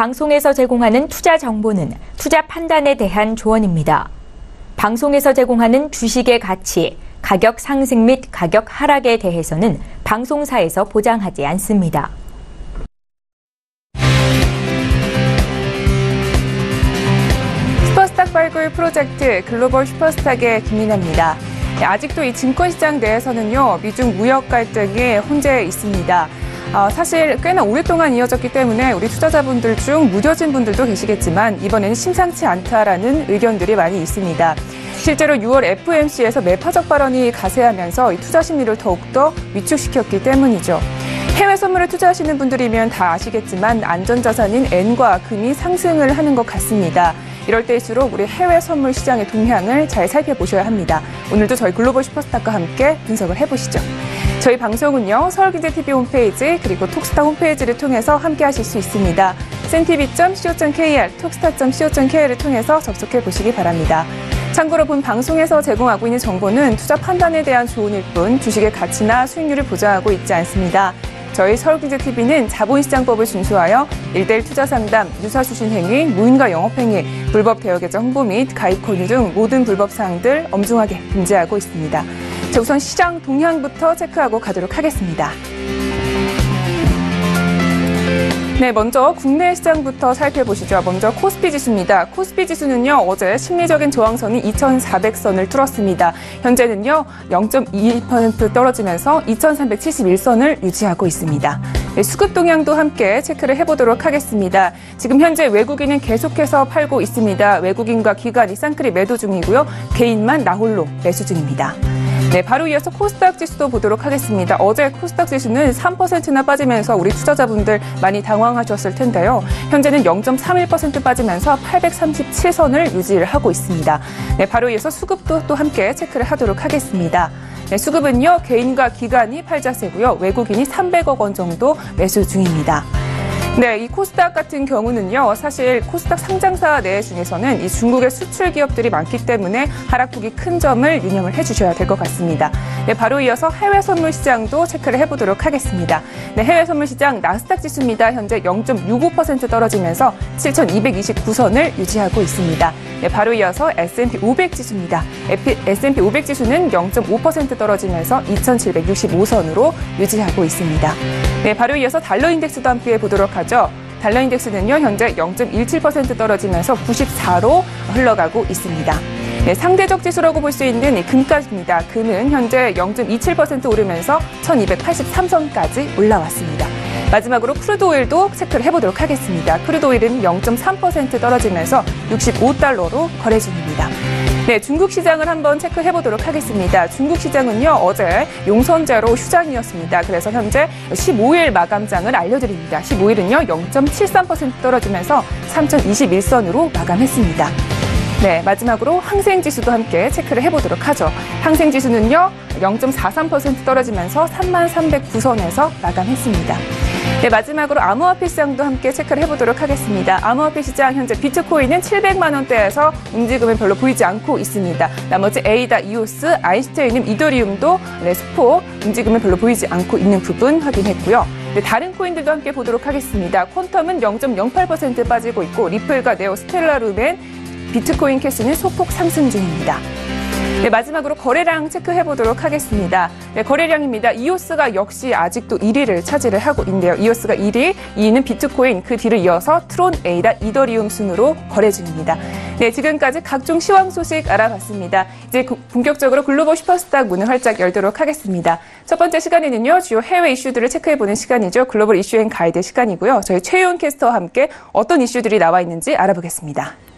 본 방송에서 제공하는 투자 정보는 투자 판단에 대한 조언입니다. 방송에서 제공하는 주식의 가치, 가격 상승 및 가격 하락에 대해서는 방송사에서 보장하지 않습니다. 슈퍼스탁 발굴 프로젝트 글로벌 슈퍼스탁의 김민아입니다. 네, 아직도 이 증권시장 내에서는요, 미중 무역 갈등이 혼재 있습니다. 어, 사실 꽤나 오랫동안 이어졌기 때문에 우리 투자자분들 중 무뎌진 분들도 계시겠지만 이번에는 심상치 않다라는 의견들이 많이 있습니다. 실제로 6월 FMC에서 매파적 발언이 가세하면서 투자 심리를 더욱더 위축시켰기 때문이죠. 해외 선물을 투자하시는 분들이면 다 아시겠지만 안전자산인 엔과 금이 상승을 하는 것 같습니다. 이럴 때일수록 우리 해외 선물 시장의 동향을 잘 살펴보셔야 합니다. 오늘도 저희 글로벌 슈퍼스타과 함께 분석을 해보시죠. 저희 방송은요, 서울기재TV 홈페이지 그리고 톡스타 홈페이지를 통해서 함께 하실 수 있습니다. 센티비.co.kr, 톡스타.co.kr을 통해서 접속해 보시기 바랍니다. 참고로 본 방송에서 제공하고 있는 정보는 투자 판단에 대한 조언일 뿐 주식의 가치나 수익률을 보장하고 있지 않습니다. 저희 서울경제TV는 자본시장법을 준수하여 일대일 투자 상담, 유사 수신 행위, 무인과 영업 행위, 불법 대여 계좌 홍보 및 가입 권유 등 모든 불법 사항들 엄중하게 금지하고 있습니다. 자, 우선 시장 동향부터 체크하고 가도록 하겠습니다. 네, 먼저 국내 시장부터 살펴보시죠. 먼저 코스피 지수입니다. 코스피 지수는요, 어제 심리적인 저항선이 2,400선을 뚫었습니다. 현재는요, 0.2% 떨어지면서 2,371선을 유지하고 있습니다. 네, 수급 동향도 함께 체크를 해보도록 하겠습니다. 지금 현재 외국인은 계속해서 팔고 있습니다. 외국인과 기관이 쌍끌이 매도 중이고요. 개인만 나홀로 매수 중입니다. 네, 바로 이어서 코스닥 지수도 보도록 하겠습니다. 어제 코스닥 지수는 3%나 빠지면서 우리 투자자분들 많이 당황하셨을 텐데요. 현재는 0.31% 빠지면서 837선을 유지를 하고 있습니다. 네, 바로 이어서 수급도 또 함께 체크를 하도록 하겠습니다. 네, 수급은요, 개인과 기관이 팔자세고요, 외국인이 300억 원 정도 매수 중입니다. 네, 이 코스닥 같은 경우는요, 사실 코스닥 상장사 내 중에서는 이 중국의 수출 기업들이 많기 때문에 하락폭이 큰 점을 유념을 해주셔야 될 것 같습니다. 네, 바로 이어서 해외 선물 시장도 체크를 해보도록 하겠습니다. 네, 해외 선물 시장 나스닥 지수입니다. 현재 0.65% 떨어지면서 7,229선을 유지하고 있습니다. 네, 바로 이어서 S&P 500 지수입니다. S&P 500 지수는 0.5% 떨어지면서 2,765선으로 유지하고 있습니다. 네, 바로 이어서 달러 인덱스도 함께 보도록 하 죠. 달러 인덱스는요, 현재 0.17% 떨어지면서 94로 흘러가고 있습니다. 네, 상대적 지수라고 볼 수 있는 금가입니다. 금은 현재 0.27% 오르면서 1283선까지 올라왔습니다. 마지막으로 crude oil도 체크를 해보도록 하겠습니다. crude oil은 0.3% 떨어지면서 65달러로 거래 중입니다. 네, 중국 시장을 한번 체크해 보도록 하겠습니다. 중국 시장은요, 어제 용선제로 휴장이었습니다. 그래서 현재 15일 마감장을 알려드립니다. 15일은요, 0.73% 떨어지면서 3,021선으로 마감했습니다. 네, 마지막으로 항생 지수도 함께 체크를 해보도록 하죠. 항생 지수는요, 0.43% 떨어지면서 3309선에서 마감했습니다. 네, 마지막으로 암호화폐 시장도 함께 체크를 해보도록 하겠습니다. 암호화폐 시장 현재 비트코인은 700만 원대에서 움직임은 별로 보이지 않고 있습니다. 나머지 에이다, 이오스, 아이스테이는 이더리움도 네, 수포 움직임은 별로 보이지 않고 있는 부분 확인했고요. 네, 다른 코인들도 함께 보도록 하겠습니다. 퀀텀은 0.08% 빠지고 있고 리플과 네오 스텔라 루멘, 비트코인 캐시는 소폭 상승 중입니다. 네, 마지막으로 거래량 체크해 보도록 하겠습니다. 네, 거래량입니다. 이오스가 역시 아직도 1위를 차지를 하고 있는데요. 이오스가 1위, 2위는 비트코인, 그 뒤를 이어서 트론, 에이다, 이더리움 순으로 거래 중입니다. 네, 지금까지 각종 시황 소식 알아봤습니다. 이제 본격적으로 글로벌 슈퍼스탁 문을 활짝 열도록 하겠습니다. 첫 번째 시간에는요, 주요 해외 이슈들을 체크해 보는 시간이죠. 글로벌 이슈행 가이드 시간이고요. 저희 최윤 캐스터와 함께 어떤 이슈들이 나와 있는지 알아보겠습니다.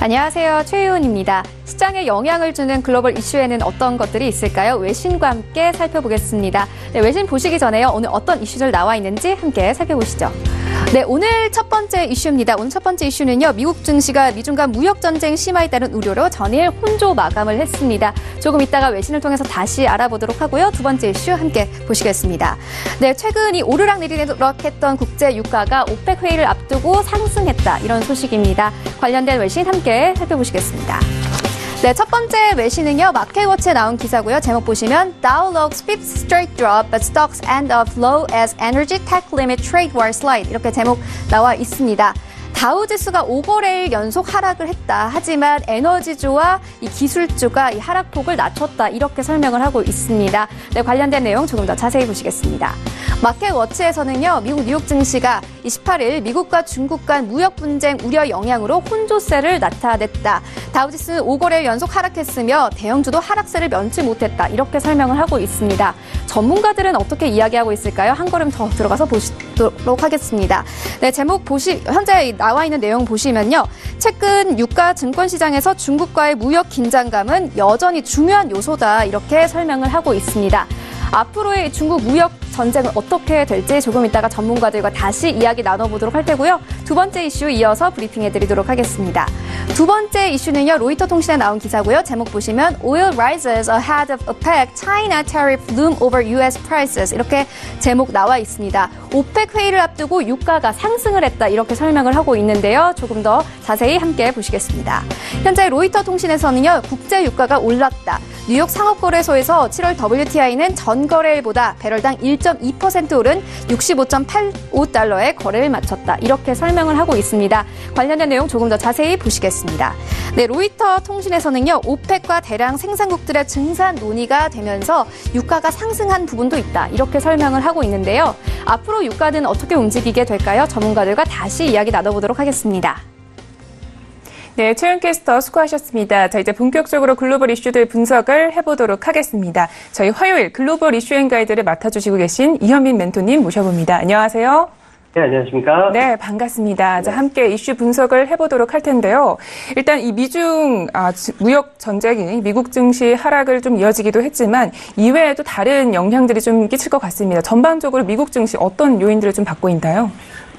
안녕하세요. 최희훈입니다. 시장에 영향을 주는 글로벌 이슈에는 어떤 것들이 있을까요? 외신과 함께 살펴보겠습니다. 네, 외신 보시기 전에요. 오늘 어떤 이슈들 나와 있는지 함께 살펴보시죠. 네, 오늘 첫 번째 이슈입니다. 오늘 첫 번째 이슈는요. 미국 증시가 미중 간 무역 전쟁 심화에 따른 우려로 전일 혼조 마감을 했습니다. 조금 있다가 외신을 통해서 다시 알아보도록 하고요. 두 번째 이슈 함께 보시겠습니다. 네, 최근 이 오르락 내리락 했던 국제 유가가 오펙 회의를 앞두고 상승했다. 이런 소식입니다. 관련된 외신 함께 살펴보시겠습니다. 네, 첫 번째 외신은요, 마켓워치에 나온 기사고요. 제목 보시면 Dow logs fifth straight drop, but stocks end up low as energy tech limit trade war slide. 이렇게 제목 나와 있습니다. 다우지수가 5거래일 연속 하락을 했다. 하지만 에너지주와 이 기술주가 이 하락폭을 낮췄다. 이렇게 설명을 하고 있습니다. 네, 관련된 내용 조금 더 자세히 보시겠습니다. 마켓워치에서는요, 미국 뉴욕 증시가 28일 미국과 중국 간 무역 분쟁 우려 영향으로 혼조세를 나타냈다. 다우지수는 5거래일 연속 하락했으며 대형주도 하락세를 면치 못했다. 이렇게 설명을 하고 있습니다. 전문가들은 어떻게 이야기하고 있을까요? 한 걸음 더 들어가서 보시도록 하겠습니다. 네, 제목 보시 현재 나와 있는 내용 보시면요. 최근 유가 증권 시장에서 중국과의 무역 긴장감은 여전히 중요한 요소다. 이렇게 설명을 하고 있습니다. 앞으로의 중국 무역 전쟁은 어떻게 될지 조금 이따가 전문가들과 다시 이야기 나눠보도록 할 테고요. 두 번째 이슈 이어서 브리핑해 드리도록 하겠습니다. 두 번째 이슈는요. 로이터 통신에 나온 기사고요. 제목 보시면 Oil rises ahead of OPEC, China tariff loom over US prices 이렇게 제목 나와 있습니다. 오펙 회의를 앞두고 유가가 상승을 했다 이렇게 설명을 하고 있는데요. 조금 더 자세히 함께 보시겠습니다. 현재 로이터 통신에서는요. 국제 유가가 올랐다. 뉴욕 상업거래소에서 7월 WTI는 전 거래일보다 배럴당 1.2% 오른 65.85달러의 거래를 마쳤다. 이렇게 설명을 하고 있습니다. 관련된 내용 조금 더 자세히 보시겠습니다. 네, 로이터 통신에서는요. 오펙과 대량 생산국들의 증산 논의가 되면서 유가가 상승한 부분도 있다. 이렇게 설명을 하고 있는데요. 앞으로 유가는 어떻게 움직이게 될까요? 전문가들과 다시 이야기 나눠보도록 하겠습니다. 네, 최윤 캐스터 수고하셨습니다. 자, 이제 본격적으로 글로벌 이슈들 분석을 해보도록 하겠습니다. 저희 화요일 글로벌 이슈행 가이드를 맡아주시고 계신 이현민 멘토님 모셔봅니다. 안녕하세요. 네, 안녕하십니까? 네, 반갑습니다. 자, 함께 이슈 분석을 해보도록 할 텐데요. 일단 이 미중 아, 무역 전쟁이 미국 증시 하락을 좀 이어지기도 했지만 이외에도 다른 영향들이 좀 끼칠 것 같습니다. 전반적으로 미국 증시 어떤 요인들을 좀 받고 있나요?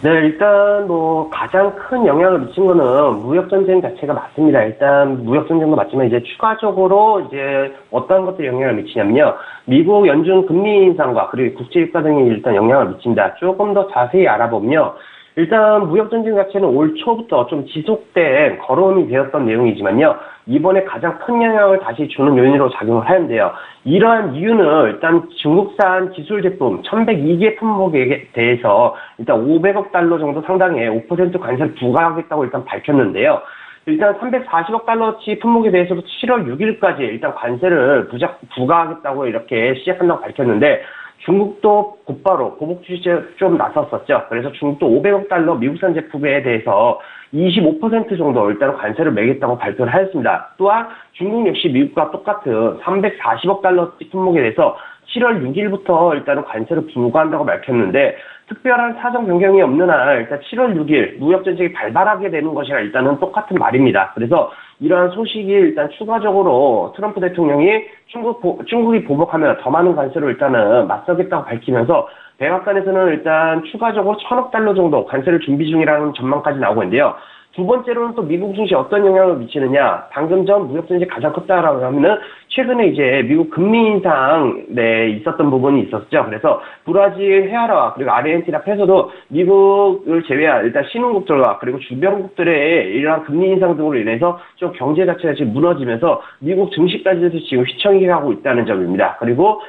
네, 일단 뭐 가장 큰 영향을 미친 거는 무역 전쟁 자체가 맞습니다. 일단 무역 전쟁도 맞지만 이제 추가적으로 이제 어떤 것들이 영향을 미치냐면요. 미국 연준 금리 인상과 그리고 국제 유가 등이 일단 영향을 미친다. 조금 더 자세히 알아보면요. 일단 무역 전쟁 자체는 올 초부터 좀 지속된 거론이 되었던 내용이지만요. 이번에 가장 큰 영향을 다시 주는 요인으로 작용을 하는데요. 이러한 이유는 일단 중국산 기술 제품 1102개 품목에 대해서 일단 500억 달러 정도 상당의 5% 관세를 부과하겠다고 일단 밝혔는데요. 일단 340억 달러치 품목에 대해서도 7월 6일까지 일단 관세를 부작, 부과하겠다고 이렇게 시작한다고 밝혔는데 중국도 곧바로 보복 주시에 좀 나섰었죠. 그래서 중국도 500억 달러 미국산 제품에 대해서 25% 정도 일단 관세를 매겠다고 발표를 하였습니다. 또한 중국 역시 미국과 똑같은 340억 달러 품목에 대해서 7월 6일부터 일단은 관세를 부과한다고 밝혔는데 특별한 사정 변경이 없는 한 일단 7월 6일 무역 전쟁이 발발하게 되는 것이랑 일단은 똑같은 말입니다. 그래서 이러한 소식이 일단 추가적으로 트럼프 대통령이 중국 중국이 보복하면 더 많은 관세로 일단은 맞서겠다고 밝히면서 백악관에서는 일단 추가적으로 천억 달러 정도 관세를 준비 중이라는 전망까지 나오고 있는데요. 두 번째로는 또 미국 증시에 어떤 영향을 미치느냐. 방금 전 무역 전쟁이 가장 컸다라고 하면은 최근에 이제 미국 금리 인상 네 있었던 부분이 있었죠. 그래서 브라질 헤아라 그리고 아르헨티나 페소도 미국을 제외한 일단 신흥국들과 그리고 주변국들의 이러한 금리 인상 등으로 인해서 좀 경제 자체가 지금 무너지면서 미국 증시까지도 지금 휘청이 가고 있다는 점입니다. 그리고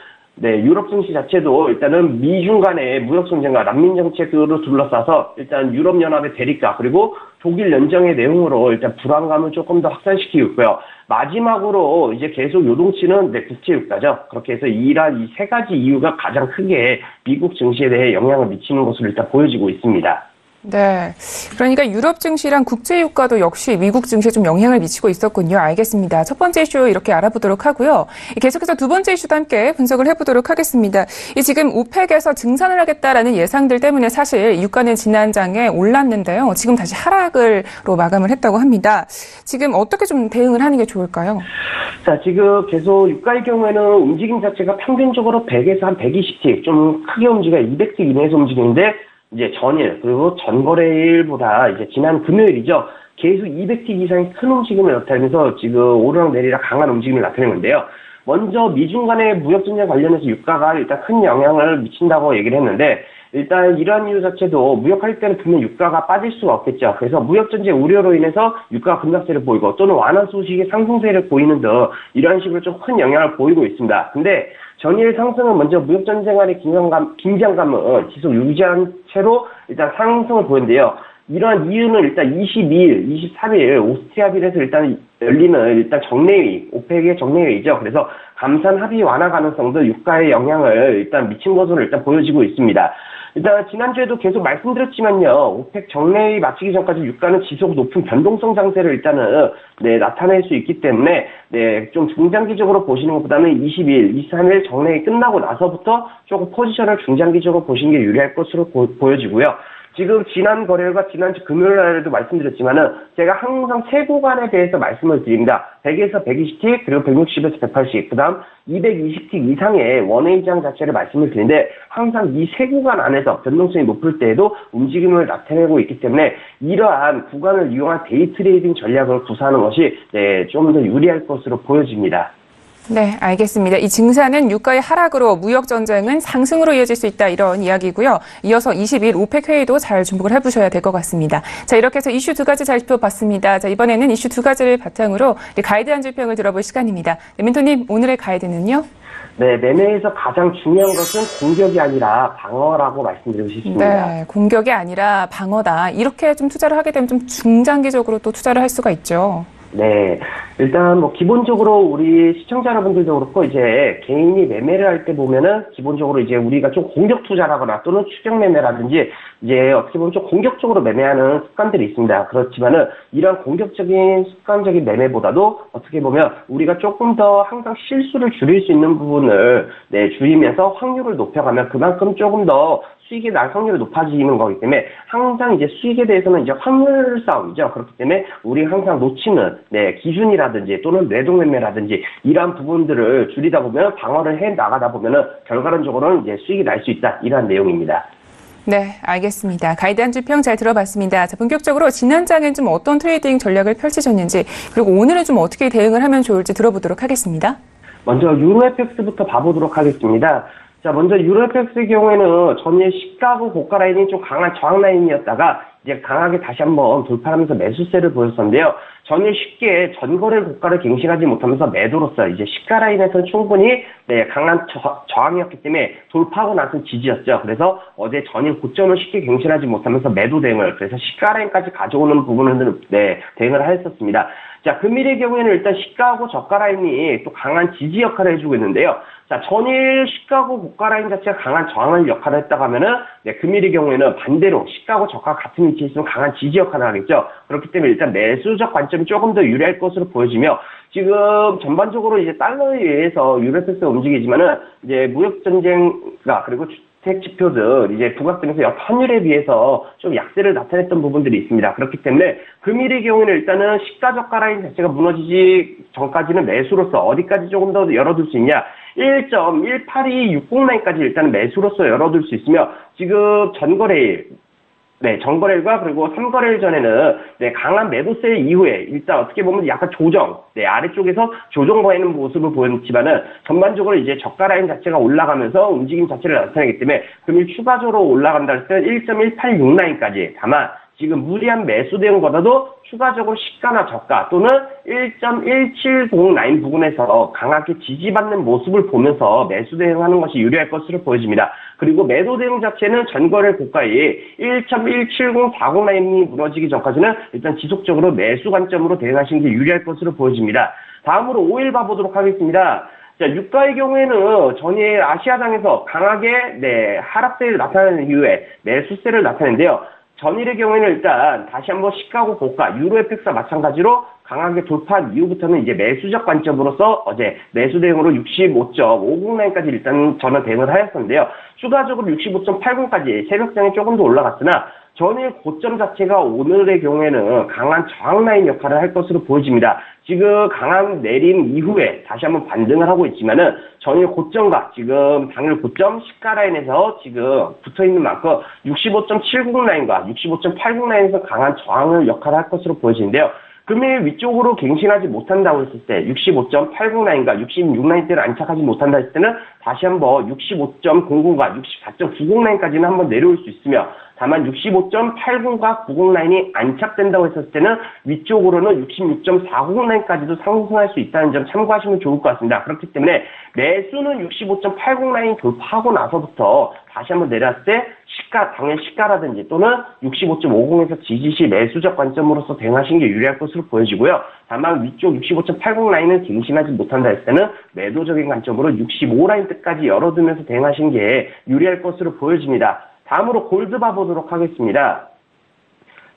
네, 유럽 증시 자체도 일단은 미중 간의 무역 전쟁과 난민 정책으로 둘러싸서 일단 유럽 연합의 대립과 그리고 독일 연정의 내용으로 일단 불안감을 조금 더 확산시키고 있고요. 마지막으로 이제 계속 요동치는 네, 국제 유가죠. 그렇게 해서 이러한 이세 가지 이유가 가장 크게 미국 증시에 대해 영향을 미치는 것으로 일단 보여지고 있습니다. 네. 그러니까 유럽 증시랑 국제 유가도 역시 미국 증시에 좀 영향을 미치고 있었군요. 알겠습니다. 첫 번째 이슈 이렇게 알아보도록 하고요. 계속해서 두 번째 이슈도 함께 분석을 해보도록 하겠습니다. 이 지금 오펙에서 증산을 하겠다라는 예상들 때문에 사실 유가는 지난 장에 올랐는데요. 지금 다시 하락을로 마감을 했다고 합니다. 지금 어떻게 좀 대응을 하는 게 좋을까요? 자, 지금 계속 유가의 경우에는 움직임 자체가 평균적으로 100에서 한 120틱, 좀 크게 움직여 200틱 이내에서 움직이는데 이제 전일 그리고 전거래일보다 이제 지난 금요일이죠. 계속 200틱 이상의 큰 움직임을 나타내면서 지금 오르락 내리락 강한 움직임을 나타내는데요. 먼저 미중 간의 무역 전쟁 관련해서 유가가 일단 큰 영향을 미친다고 얘기를 했는데 일단 이러한 이유 자체도 무역할 때는 분명 유가가 빠질 수가 없겠죠. 그래서 무역 전쟁 우려로 인해서 유가 급락세를 보이고 또는 완화 소식의 상승세를 보이는 등 이러한 식으로 좀 큰 영향을 보이고 있습니다. 근데 전일 상승은 먼저 무역전쟁 간의 긴장감, 긴장감은 지속 유지한 채로 일단 상승을 보이는데요. 이러한 이유는 일단 22일, 23일 오스트리아빌에서 일단 열리는 일단 정례회, 오펙의 정례회이죠. 그래서 감산 합의 완화 가능성도 유가에 영향을 일단 미친 것으로 일단 보여지고 있습니다. 일단 지난주에도 계속 말씀드렸지만요. 오펙 정례회 마치기 전까지 유가는 지속 높은 변동성 장세를 일단은 네, 나타낼 수 있기 때문에 네, 좀 중장기적으로 보시는 것보다는 20일, 23일 정례회 끝나고 나서부터 조금 포지션을 중장기적으로 보시는 게 유리할 것으로 보, 보여지고요. 지금 지난 거래일과 지난 주 금요일 날에도 말씀드렸지만은 제가 항상 세 구간에 대해서 말씀을 드립니다. 100에서 120T 그리고 160에서 180 그다음 220틱 이상의 one-way장 자체를 말씀을 드리는데 항상 이 세 구간 안에서 변동성이 높을 때에도 움직임을 나타내고 있기 때문에 이러한 구간을 이용한 day trading 전략을 구사하는 것이 네, 좀 더 유리할 것으로 보여집니다. 네, 알겠습니다. 이 증산은 유가의 하락으로 무역 전쟁은 상승으로 이어질 수 있다 이런 이야기고요. 이어서 20일 OPEC 회의도 잘 주목을 해보셔야 될 것 같습니다. 자, 이렇게 해서 이슈 두 가지 잘 짚어봤습니다. 자, 이번에는 이슈 두 가지를 바탕으로 가이드 한 줄평을 들어볼 시간입니다. 네, 멘토님 오늘의 가이드는요? 네, 매매에서 가장 중요한 것은 공격이 아니라 방어라고 말씀드리고 싶습니다. 네, 공격이 아니라 방어다. 이렇게 좀 투자를 하게 되면 좀 중장기적으로 또 투자를 할 수가 있죠. 네. 일단 뭐 기본적으로 우리 시청자 여러분들도 그렇고 이제 개인이 매매를 할 때 보면은 기본적으로 이제 우리가 좀 공격 투자라거나 또는 추격 매매라든지 이제 어떻게 보면 좀 공격적으로 매매하는 습관들이 있습니다. 그렇지만은 이런 공격적인 습관적인 매매보다도 어떻게 보면 우리가 조금 더 항상 실수를 줄일 수 있는 부분을 네, 줄이면서 확률을 높여가면 그만큼 조금 더 수익이 날 확률이 높아지는 거기 때문에 항상 이제 수익에 대해서는 이제 확률 싸움이죠. 그렇기 때문에 우리 항상 놓치는 네, 기준이라든지 또는 매동 매매라든지 이러한 부분들을 줄이다 보면 방어를 해 나가다 보면은 결과론적으로는 이제 수익이 날 수 있다 이러한 내용입니다. 네, 알겠습니다. 가이드 한줄평 잘 들어봤습니다. 자, 본격적으로 지난 장엔 좀 어떤 trading 전략을 펼치셨는지 그리고 오늘은 좀 어떻게 대응을 하면 좋을지 들어보도록 하겠습니다. 먼저 유로FX부터 봐보도록 하겠습니다. 자, 먼저 유로FX의 경우에는 전일 시가고 고가 라인이 좀 강한 저항 라인이었다가 이제 강하게 다시 한번 돌파하면서 매수세를 보였었는데요. 전일 쉽게 전거래 고가를 갱신하지 못하면서 매도로서 이제 시가 라인에서는 충분히 네, 강한 저, 저항이었기 때문에 돌파하고 나서 지지였죠. 그래서 어제 전일 고점을 쉽게 갱신하지 못하면서 매도 대응을 그래서 시가 라인까지 가져오는 부분을 네, 대응을 하였었습니다. 자, 금일의 경우에는 일단 시가하고 저가 라인이 또 강한 지지 역할을 해주고 있는데요. 자, 전일 시가고 고가 라인 자체가 강한 저항을 역할을 했다고 하면은, 네, 금일의 경우에는 반대로 시가고 저가 같은 위치에 있으면 강한 지지 역할을 하겠죠. 그렇기 때문에 일단 매수적 관점이 조금 더 유리할 것으로 보여지며, 지금 전반적으로 이제 달러에 의해서 유로패스가 움직이지만은, 이제 무역전쟁과 그리고 주 택 지표들 이제 부각되면서 옆 환율에 비해서 좀 약세를 나타냈던 부분들이 있습니다. 그렇기 때문에 금일의 경우에는 일단은 시가 저가 라인 자체가 무너지기 전까지는 매수로서 어디까지 조금 더 열어둘 수 있냐 1.18260 라인까지 일단은 매수로서 열어둘 수 있으며 지금 전거래일 네, 정거래일과 그리고 3거래일 전에는 네, 강한 매도세 이후에 일단 어떻게 보면 약간 조정, 네, 아래쪽에서 조정 보이는 모습을 보였지만은 전반적으로 이제 저가 라인 자체가 올라가면서 움직임 자체를 나타내기 때문에 금일 추가적으로 올라간다 할 때는 1.186 라인까지 다만 지금 무리한 매수 대응보다도 추가적으로 시가나 저가 또는 1.170 라인 부분에서 강하게 지지받는 모습을 보면서 매수 대응하는 것이 유리할 것으로 보여집니다. 그리고 매도 대응 자체는 전거래 고가에 1.17040 라인이 무너지기 전까지는 일단 지속적으로 매수 관점으로 대응하시는 게 유리할 것으로 보여집니다. 다음으로 5일 봐보도록 하겠습니다. 자, 유가의 경우에는 전일 아시아장에서 강하게 네, 하락세를 나타내는 이후에 매수세를 나타내는데요. 전일의 경우에는 일단 다시 한번 시가고 고가, 유로에펙스와 마찬가지로 강하게 돌파한 이후부터는 이제 매수적 관점으로서 어제 매수 대응으로 65.50라인까지 일단 저는 대응을 하였었는데요. 추가적으로 65.80까지 새벽장에 조금 더 올라갔으나 전일 고점 자체가 오늘의 경우에는 강한 저항 라인 역할을 할 것으로 보여집니다. 지금 강한 내림 이후에 다시 한번 반등을 하고 있지만은 전일 고점과 지금 당일 고점 시가 라인에서 지금 붙어 있는 만큼 65.70 라인과 65.80 라인에서 강한 저항을 역할을 할 것으로 보여지는데요. 금일 위쪽으로 갱신하지 못한다고 했을 때 65.80 라인과 66 라인대를 안착하지 못한다 했을 때는 다시 한번 65.00과 64.90 라인까지는 한번 내려올 수 있으며 다만 65.80과 90 라인이 안착된다고 했었을 때는 위쪽으로는 66.40 라인까지도 상승할 수 있다는 점 참고하시면 좋을 것 같습니다. 그렇기 때문에 매수는 65.80 라인 돌파하고 나서부터 다시 한번 내렸을 때 시가, 당일 시가라든지 또는 65.50에서 지지시 매수적 관점으로서 대응하시는 게 유리할 것으로 보여지고요. 다만 위쪽 65.80 라인을 갱신하지 못한다 했을 때는 매도적인 관점으로 65 라인 끝까지 열어두면서 대응하시는 게 유리할 것으로 보여집니다. 다음으로 골드 봐보도록 하겠습니다.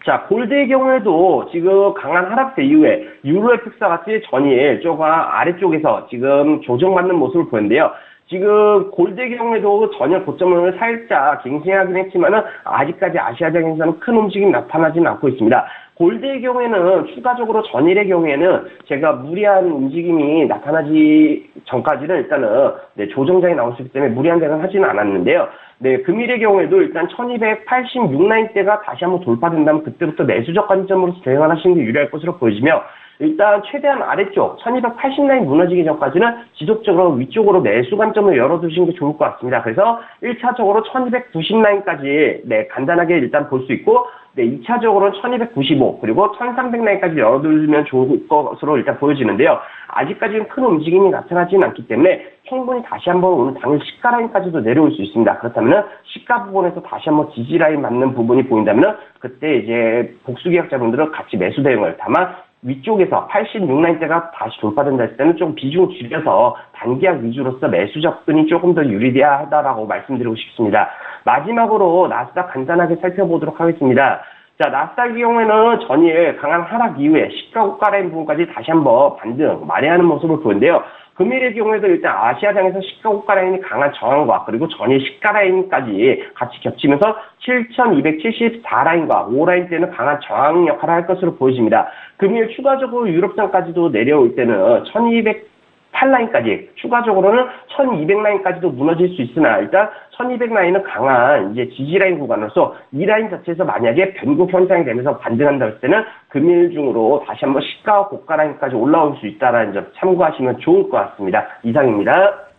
자, 골드의 경우에도 지금 강한 하락세 이후에 유로FX와 같이 전일 조가 아래쪽에서 지금 조정받는 모습을 보였는데요. 지금 골드의 경우에도 전혀 고점을 살짝 갱신하긴 했지만은 아직까지 아시아장에서는 큰 움직임 나타나지는 않고 있습니다. 골드의 경우에는 추가적으로 전일의 경우에는 제가 무리한 움직임이 나타나지 전까지는 일단은 네, 조정장이 나올 수 있기 때문에 무리한 대응은 하지는 않았는데요. 네, 금일의 경우에도 일단 1286 라인대가 다시 한번 돌파된다면 그때부터 매수적 관점으로서 대응을 하시는 게 유리할 것으로 보여지며 일단 최대한 아래쪽 1280 라인 무너지기 전까지는 지속적으로 위쪽으로 매수 관점을 열어두시는 게 좋을 것 같습니다. 그래서 1차적으로 1290 라인까지 네, 간단하게 일단 볼 수 있고 네, 2차적으로는 1295 그리고 1300 라인까지 열어두면 좋을 것으로 일단 보여지는데요. 아직까지는 큰 움직임이 나타나지는 않기 때문에 충분히 다시 한번 오늘 당일 시가 라인까지도 내려올 수 있습니다. 그렇다면 시가 부분에서 다시 한번 지지 라인 맞는 부분이 보인다면 그때 이제 복수 계약자분들은 같이 매수 대응을 다만 위쪽에서 86라인대가 다시 돌파된다 했을 때는 좀 비중 줄여서 단기약 위주로서 매수 접근이 조금 더 유리하다라고 말씀드리고 싶습니다. 마지막으로 나스닥 간단하게 살펴보도록 하겠습니다. 자, 나스닥의 경우에는 전일 강한 하락 이후에 시가 고가 라인 부분까지 다시 한번 반등, 만회하는 모습을 보는데요. 금일의 경우에도 일단 아시아장에서 시가 고가 라인이 강한 저항과 그리고 전일 시가 라인까지 같이 겹치면서 7,274 라인과 5 라인 때는 강한 저항 역할을 할 것으로 보여집니다. 금일 추가적으로 유럽장까지도 내려올 때는 1,200 8라인까지 추가적으로는 1200라인까지도 무너질 수 있으나 일단 1200라인은 강한 이제 지지라인 구간으로서 이 라인 자체에서 만약에 변곡 현상이 되면서 반등한다 할 때는 금일 중으로 다시 한번 시가 고가 라인까지 올라올 수 있다는 점 참고하시면 좋을 것 같습니다. 이상입니다.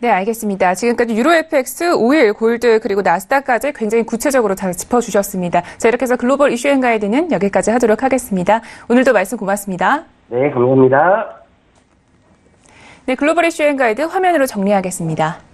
네, 알겠습니다. 지금까지 유로FX, 오일, 골드, 그리고 나스닥까지 굉장히 구체적으로 잘 짚어주셨습니다. 자, 이렇게 해서 글로벌 이슈 and 가이드는 여기까지 하도록 하겠습니다. 오늘도 말씀 고맙습니다. 네, 감사합니다. 네, 글로벌 이슈 앤 가이드 화면으로 정리하겠습니다.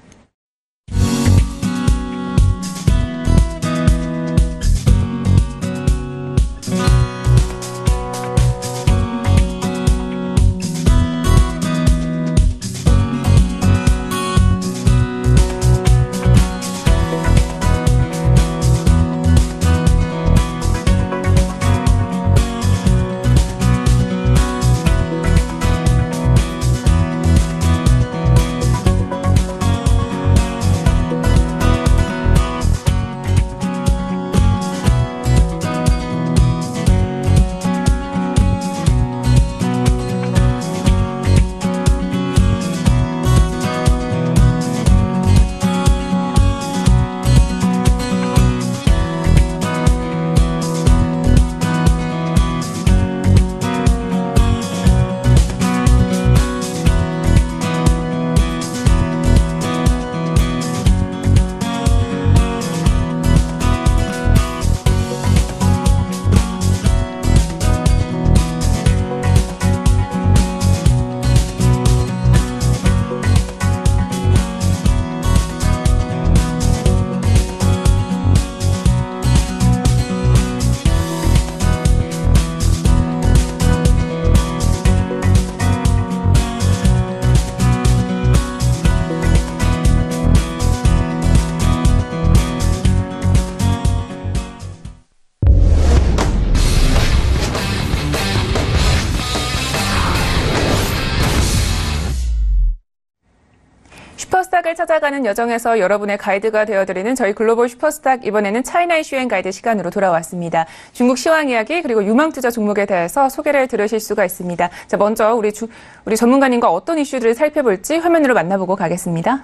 찾아가는 여정에서 여러분의 가이드가 되어드리는 저희 글로벌 슈퍼스탁 이번에는 차이나 이슈 and 가이드 시간으로 돌아왔습니다. 중국 시황 이야기 그리고 유망 투자 종목에 대해서 소개를 들으실 수가 있습니다. 자 먼저 우리 주, 우리 전문가님과 어떤 이슈들을 살펴볼지 화면으로 만나보고 가겠습니다.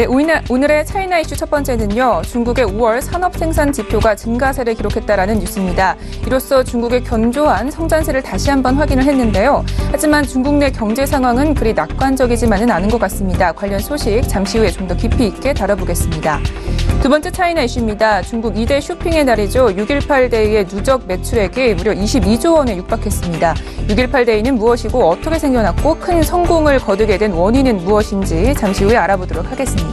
네, 오늘의 차이나 이슈 첫 번째는요. 중국의 5월 산업 생산 지표가 증가세를 기록했다라는 뉴스입니다. 이로써 중국의 견조한 성장세를 다시 한번 확인을 했는데요. 하지만 중국 내 경제 상황은 그리 낙관적이지만은 않은 것 같습니다. 관련 소식 잠시 후에 좀 더 깊이 있게 다뤄보겠습니다. 두 번째 차이나 이슈입니다. 중국 2대 쇼핑의 날이죠. 6.18데이의 누적 매출액이 무려 22조 원에 육박했습니다. 6.18데이는 무엇이고 어떻게 생겨났고 큰 성공을 거두게 된 원인은 무엇인지 잠시 후에 알아보도록 하겠습니다.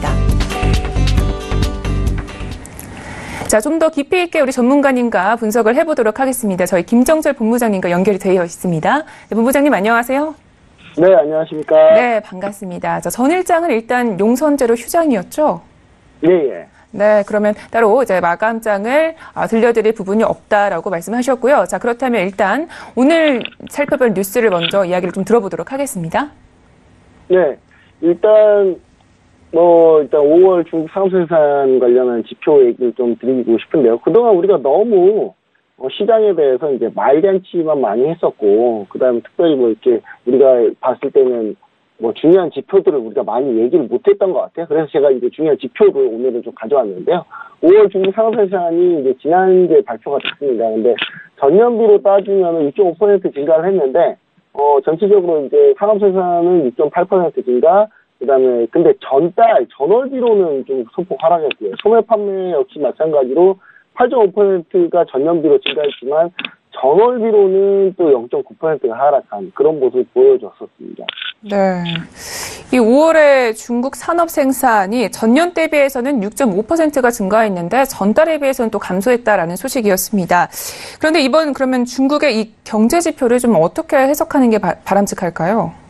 자, 좀 더 깊이 있게 우리 전문가님과 분석을 해보도록 하겠습니다. 저희 김정철 본부장님과 연결이 되어 있습니다. 네, 본부장님 안녕하세요. 네, 안녕하십니까. 네, 반갑습니다. 자, 전 일장은 일단 용선제로 휴장이었죠? 예, 예. 네, 그러면 따로 이제 마감장을 아, 들려드릴 부분이 없다라고 말씀하셨고요. 자, 그렇다면 일단 오늘 살펴볼 뉴스를 먼저 이야기를 좀 들어보도록 하겠습니다. 네, 일단 뭐 일단 5월 중국 상생산 관련한 지표 얘기를 좀 드리고 싶은데요. 그동안 우리가 너무 어, 시장에 대해서 이제 말잔치만 많이 했었고, 그 다음에 특별히 뭐 이렇게 우리가 봤을 때는 뭐 중요한 지표들을 우리가 많이 얘기를 못했던 것 같아요. 그래서 제가 이제 중요한 지표를 오늘은 좀 가져왔는데요. 5월 중국 상업생산이 이제 지난주에 발표가 됐습니다. 근데 전년비로 따지면 6.5% 증가를 했는데, 어, 전체적으로 이제 상업생산은 6.8% 증가, 그 다음에, 근데 전달, 전월비로는 좀 소폭 하락했고요. 소매 판매 역시 마찬가지로 8.5%가 전년비로 증가했지만, 전월비로는 또 0.9%가 하락한 그런 모습을 보여줬었습니다. 네. 이 5월에 중국 산업 생산이 전년 대비해서는 6.5%가 증가했는데 전달에 비해서는 또 감소했다라는 소식이었습니다. 그런데 이번 그러면 중국의 이 경제 지표를 좀 어떻게 해석하는 게 바, 람직할까요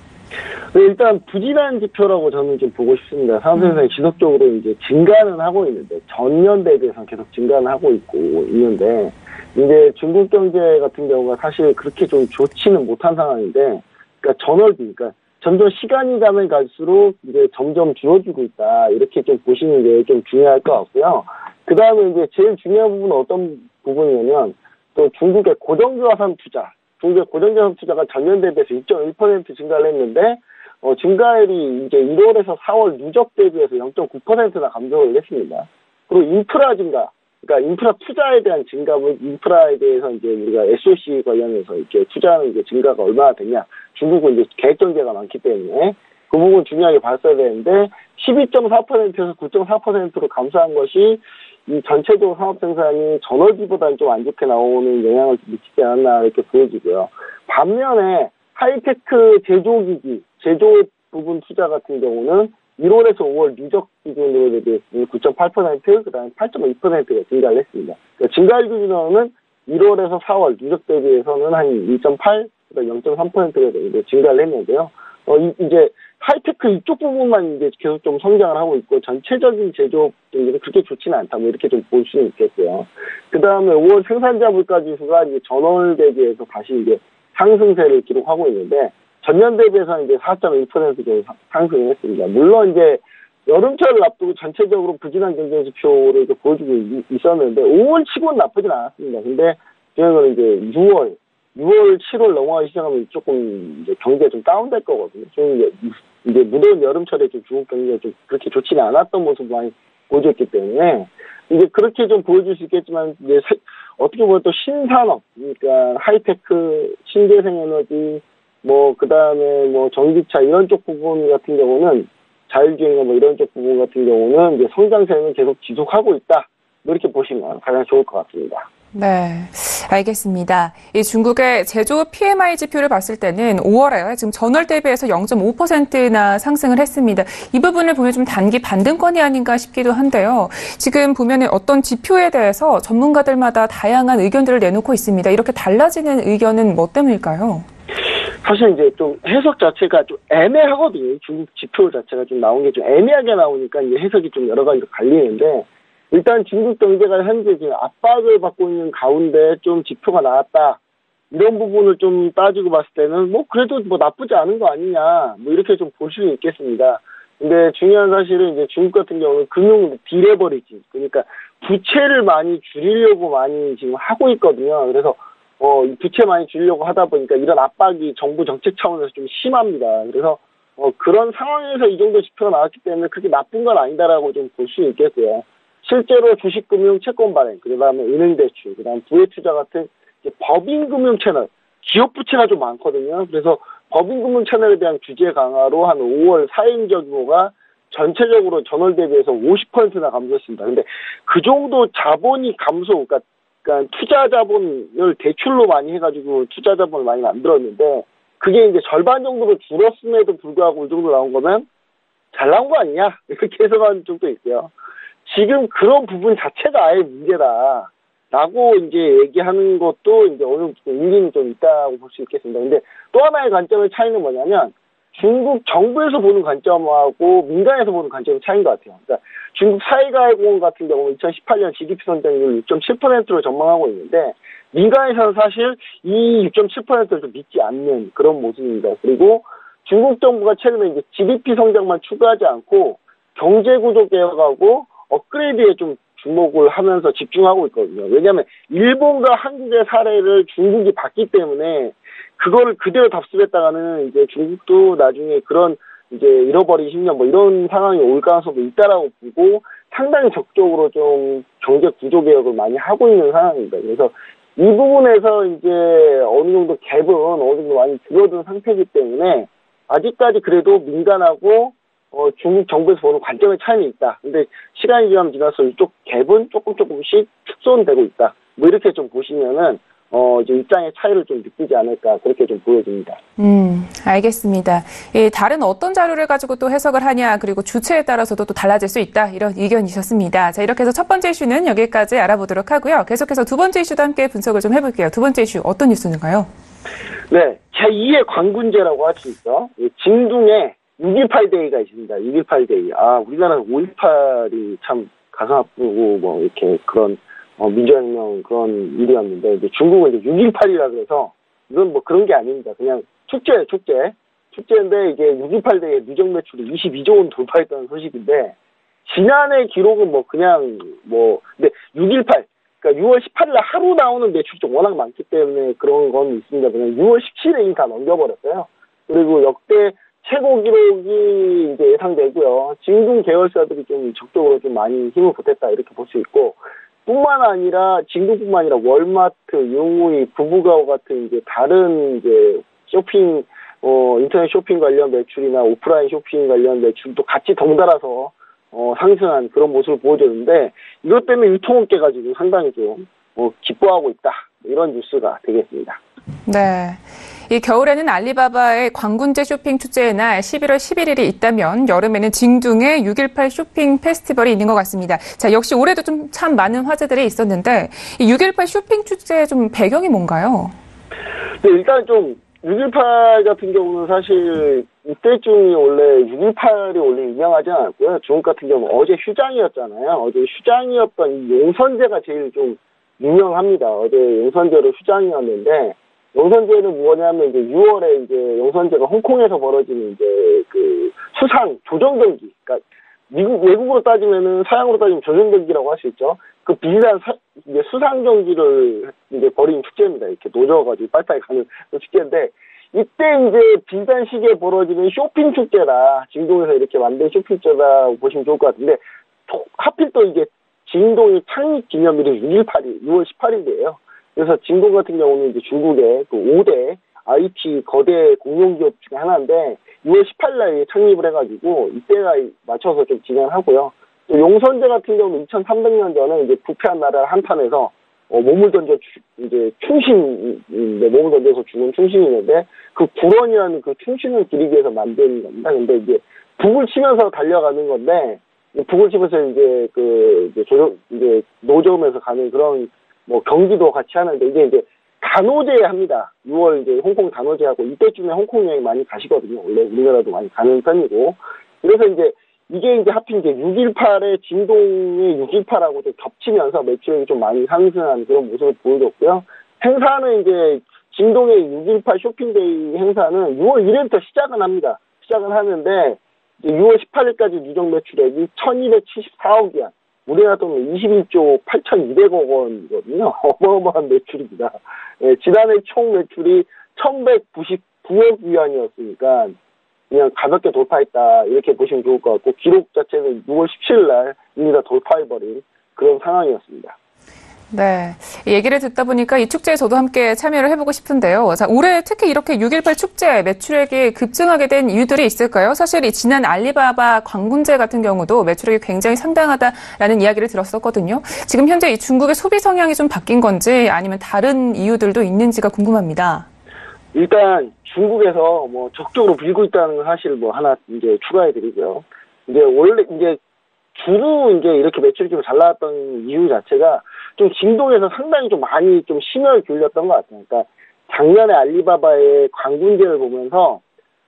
네, 일단 부진한 지표라고 저는 좀 보고 싶습니다. 산업 생산이 음. 지속적으로 이제 증가는 하고 있는데 전년 대비해서 계속 증가는 하고 있고 있는데 이제 중국 경제 같은 경우가 사실 그렇게 좀 좋지는 못한 상황인데, 그러니까 전월비, 그러니까 점점 시간이 가면 갈수록 이제 점점 줄어들고 있다. 이렇게 좀 보시는 게 좀 중요할 것 같고요. 그 다음에 이제 제일 중요한 부분은 어떤 부분이냐면, 또 중국의 고정자산 투자, 중국의 고정자산 투자가 전년 대비해서 2.1% 증가를 했는데, 어, 증가율이 이제 1월에서 4월 누적 대비해서 0.9%나 감소를 했습니다. 그리고 인프라 증가, 그러니까 인프라 투자에 대한 증가는 인프라에 대해서 이제 우리가 SOC 관련해서 이렇게 투자하는 게 증가가 얼마나 되냐. 중국은 이제 계획 전개가 많기 때문에 그 부분 중요하게 봤어야 되는데 12.4%에서 9.4%로 감소한 것이 이 전체적으로 산업 생산이 전월기보다는 좀 안 좋게 나오는 영향을 미치지 않았나 이렇게 보여지고요. 반면에 하이테크 제조기기, 제조 부분 투자 같은 경우는 1월에서 5월 누적 기준으로 대비 9.8%, 그 다음에 8.2%가 증가를 했습니다. 그러니까 증가율 기준으로는 1월에서 4월 누적 대비해서는 한 2.8, 0.3%가 정도 증가를 했는데요. 어, 이, 제 하이테크 이쪽 부분만 이제 계속 좀 성장을 하고 있고 전체적인 제조업 경기는 그렇게 좋지는 않다. 뭐 이렇게 좀 볼 수는 있겠고요. 그 다음에 5월 생산자 물가 지수가 이제 전월 대비해서 다시 이제 상승세를 기록하고 있는데 전년 대비해서 이제 4.1% 정도 상승을 했습니다. 물론 이제 여름철을 앞두고 전체적으로 부진한 경제 지표를 이제 보여주고 있었는데 5월 치고는 나쁘진 않았습니다. 근데 중요한 건 이제 6월, 6월, 7월 넘어가기 시작하면 조금 이제 경기가 좀 다운될 거거든요. 좀 이제, 이제 무더운 여름철에 좀 중국 경기가 좀 그렇게 좋지는 않았던 모습을 많이 보여줬기 때문에 이제 그렇게 좀 보여줄 수 있겠지만 이제 어떻게 보면 또 신산업, 그러니까 하이테크, 신재생 에너지, 뭐, 그 다음에 뭐 전기차 이런 쪽 부분 같은 경우는 자율주행이나 뭐 이런 쪽 부분 같은 경우는 이제 성장세는 계속 지속하고 있다. 뭐 이렇게 보시면 가장 좋을 것 같습니다. 네, 알겠습니다. 이 중국의 제조 PMI 지표를 봤을 때는 5월에 지금 전월 대비해서 0.5%나 상승을 했습니다. 이 부분을 보면 좀 단기 반등권이 아닌가 싶기도 한데요. 지금 보면 어떤 지표에 대해서 전문가들마다 다양한 의견들을 내놓고 있습니다. 이렇게 달라지는 의견은 뭐 때문일까요? 사실 이제 좀 해석 자체가 좀 애매하거든요. 중국 지표 자체가 좀 나온 게 좀 애매하게 나오니까 이제 해석이 좀 여러 가지로 갈리는데 일단 중국 경제가 현재 지금 압박을 받고 있는 가운데 좀 지표가 나왔다. 이런 부분을 좀 따지고 봤을 때는 뭐 그래도 뭐 나쁘지 않은 거 아니냐. 뭐 이렇게 좀 볼수 있겠습니다. 근데 중요한 사실은 이제 중국 같은 경우는 금융 디레버리지. 그러니까 부채를 많이 줄이려고 많이 지금 하고 있거든요. 그래서 어, 부채 많이 줄이려고 하다 보니까 이런 압박이 정부 정책 차원에서 좀 심합니다. 그래서 어, 그런 상황에서 이 정도 지표가 나왔기 때문에 그렇게 나쁜 건 아니다라고 좀 볼 수 있겠고요. 실제로 주식금융 채권 발행, 그 다음에 은행대출, 그 다음 부채투자 같은 법인금융 채널, 기업 부채가 좀 많거든요. 그래서 법인금융 채널에 대한 규제 강화로 한 5월 사행적 규모가 전체적으로 전월 대비해서 50%나 감소했습니다. 근데 그 정도 자본이 감소, 그러니까, 그러니까 투자 자본을 대출로 많이 해가지고 투자 자본을 많이 만들었는데 그게 이제 절반 정도로 줄었음에도 불구하고 이 정도 나온 거면 잘 나온 거 아니냐 이렇게 해석하는 쪽도 있고요. 지금 그런 부분 자체가 아예 문제다. 라고 이제 얘기하는 것도 이제 어느 정도 일리는 좀 있다고 볼 수 있겠습니다. 근데 또 하나의 관점의 차이는 뭐냐면 중국 정부에서 보는 관점하고 민간에서 보는 관점의 차이인 것 같아요. 그러니까 중국 사회가공원 같은 경우는 2018년 GDP 성장률 6.7%로 전망하고 있는데 민간에서는 사실 이 6.7%를 좀 믿지 않는 그런 모습입니다. 그리고 중국 정부가 최근에 이제 GDP 성장만 추구하지 않고 경제 구조 개혁하고 업그레이드에 좀 주목을 하면서 집중하고 있거든요. 왜냐하면 일본과 한국의 사례를 중국이 봤기 때문에 그거를 그대로 답습했다가는 이제 중국도 나중에 그런 이제 잃어버린 10년 뭐 이런 상황이 올 가능성도 있다라고 보고 상당히 적극적으로 좀 경제 구조 개혁을 많이 하고 있는 상황입니다. 그래서 이 부분에서 이제 어느 정도 갭은 어느 정도 많이 줄어든 상태이기 때문에 아직까지 그래도 민간하고 어, 중국 정부에서 보는 관점의 차이는 있다. 근데 시간이 지나면 지나서 이쪽 갭은 조금 조금씩 축소되고 있다. 뭐 이렇게 좀 보시면은 어, 이제 입장의 차이를 좀 느끼지 않을까 그렇게 좀 보여집니다. 음, 알겠습니다. 예, 다른 어떤 자료를 가지고 또 해석을 하냐 그리고 주체에 따라서도 또 달라질 수 있다 이런 의견이셨습니다. 자 이렇게 해서 첫 번째 이슈는 여기까지 알아보도록 하고요. 계속해서 두 번째 이슈도 함께 분석을 좀 해볼게요. 두 번째 이슈 어떤 뉴스인가요? 네, 제2의 광군제라고 할 수 있죠. 징둥의 6.18 day가 있습니다. 6.18 day. 아, 우리나라는 5.18이 참 가슴 아프고 뭐 이렇게 그런 어, 민주혁명 그런 일이었는데 이제 중국은 이제 6.18이라 그래서 이건 뭐 그런 게 아닙니다. 그냥 축제, 축제. 축제인데 이게 6.18 대회 누적 매출이 22조 원 돌파했다는 소식인데 지난해 기록은 뭐 그냥 뭐 근데 6.18 그러니까 6월 18일 날 하루 나오는 매출이 좀 워낙 많기 때문에 그런 건 있습니다. 그냥 6월 17일에 이미 다 넘겨버렸어요. 그리고 역대 최고 기록이 이제 예상되고요. 진동 계열사들이 좀 적극적으로 좀 많이 힘을 보탰다 이렇게 볼 수 있고 뿐만 아니라 진동뿐만 아니라 월마트, 용우이, 부부가오 같은 이제 다른 이제 쇼핑 어 인터넷 쇼핑 관련 매출이나 오프라인 쇼핑 관련 매출도 같이 덩달아서 어 상승한 그런 모습을 보여줬는데 이것 때문에 유통업계가 지금 상당히 좀 어, 기뻐하고 있다 이런 뉴스가 되겠습니다. 네. 이 겨울에는 알리바바의 광군제 쇼핑 축제의 날 11월 11일이 있다면 여름에는 징둥의 6.18 쇼핑 페스티벌이 있는 것 같습니다. 자, 역시 올해도 좀 참 많은 화제들이 있었는데 이6.18 쇼핑 축제의 좀 배경이 뭔가요? 네, 일단 좀 6.18 같은 경우는 사실 이때쯤이 원래 6.18이 원래 유명하지 않았고요. 중국 같은 경우는 어제 휴장이었잖아요. 어제 휴장이었던 이 용선제가 제일 좀 유명합니다. 어제 용선제로 휴장이었는데 용선제는 뭐냐면 이제 6월에 이제 용선제가 홍콩에서 벌어지는 이제 그 수상 조정 경기, 그러니까 미국 외국으로 따지면은 서양으로 따지면 조정 경기라고 할 수 있죠. 그 비슷한 사, 이제 수상 경기를 이제 벌인 축제입니다. 이렇게 노져가지고 빨리빨리 가는 그 축제인데 이때 이제 비슷한 시기에 벌어지는 쇼핑 축제라 진동에서 이렇게 만든 쇼핑 축제다 보시면 좋을 것 같은데 하필 또 이게 진동이 창립 기념일이 6.18이 6월 18일이에요. 그래서 진동 같은 경우는 이제 중국의 그 5대 IT 거대 공룡기업 중에 하나인데 6월 18일 날 창립을 해가지고 이때가 맞춰서 좀 진행하고요. 또 용선제 같은 경우는 2300년 전에 이제 부패한 나라를 한탄해서 어, 몸을 던져 주, 이제 충신인데 몸을 던져서 죽은 충신이는데 그 불원이라는 그 충신을 기리기 위해서 만든 겁니다. 근데 이제 북을 치면서 달려가는 건데 북을 치면서 이제 그 이제 조정 이제 노점에서 가는 그런 뭐 경기도 같이 하는데 이게 이제 단오제 합니다. 6월 이제 홍콩 단오제 하고 이때쯤에 홍콩 여행 많이 가시거든요. 원래 우리나라도 많이 가는 편이고 그래서 이제 이게 이제 하필 이제 6.18의 진동의 6.18하고 좀 겹치면서 매출액이 좀 많이 상승한 그런 모습을 보여줬고요. 행사는 이제 진동의 6.18 쇼핑데이 행사는 6월 1일부터 시작은 합니다. 시작은 하는데 6월 18일까지 누적 매출액이 1274억이야. 우리나라 돈은 21조 8,200억 원이거든요. 어마어마한 매출입니다. 예, 지난해 총 매출이 1,199억 위안이었으니까 그냥 가볍게 돌파했다 이렇게 보시면 좋을 것 같고 기록 자체는 6월 17일 날 이미 다 돌파해버린 그런 상황이었습니다. 네. 이 얘기를 듣다 보니까 이 축제에 저도 함께 참여를 해보고 싶은데요. 자, 올해 특히 이렇게 6.18 축제 매출액이 급증하게 된 이유들이 있을까요? 사실 이 지난 알리바바 광군제 같은 경우도 매출액이 굉장히 상당하다라는 이야기를 들었었거든요. 지금 현재 이 중국의 소비 성향이 좀 바뀐 건지 아니면 다른 이유들도 있는지가 궁금합니다. 일단 중국에서 뭐 적극적으로 빌고 있다는 사실 뭐 하나 이제 추가해드리고요. 이제 원래 이제 주로 이제 이렇게 매출이 좀 잘 나왔던 이유 자체가 좀 진동에서 상당히 좀 많이 좀 심혈 기울였던 것 같아요. 그러니까 작년에 알리바바의 광군제를 보면서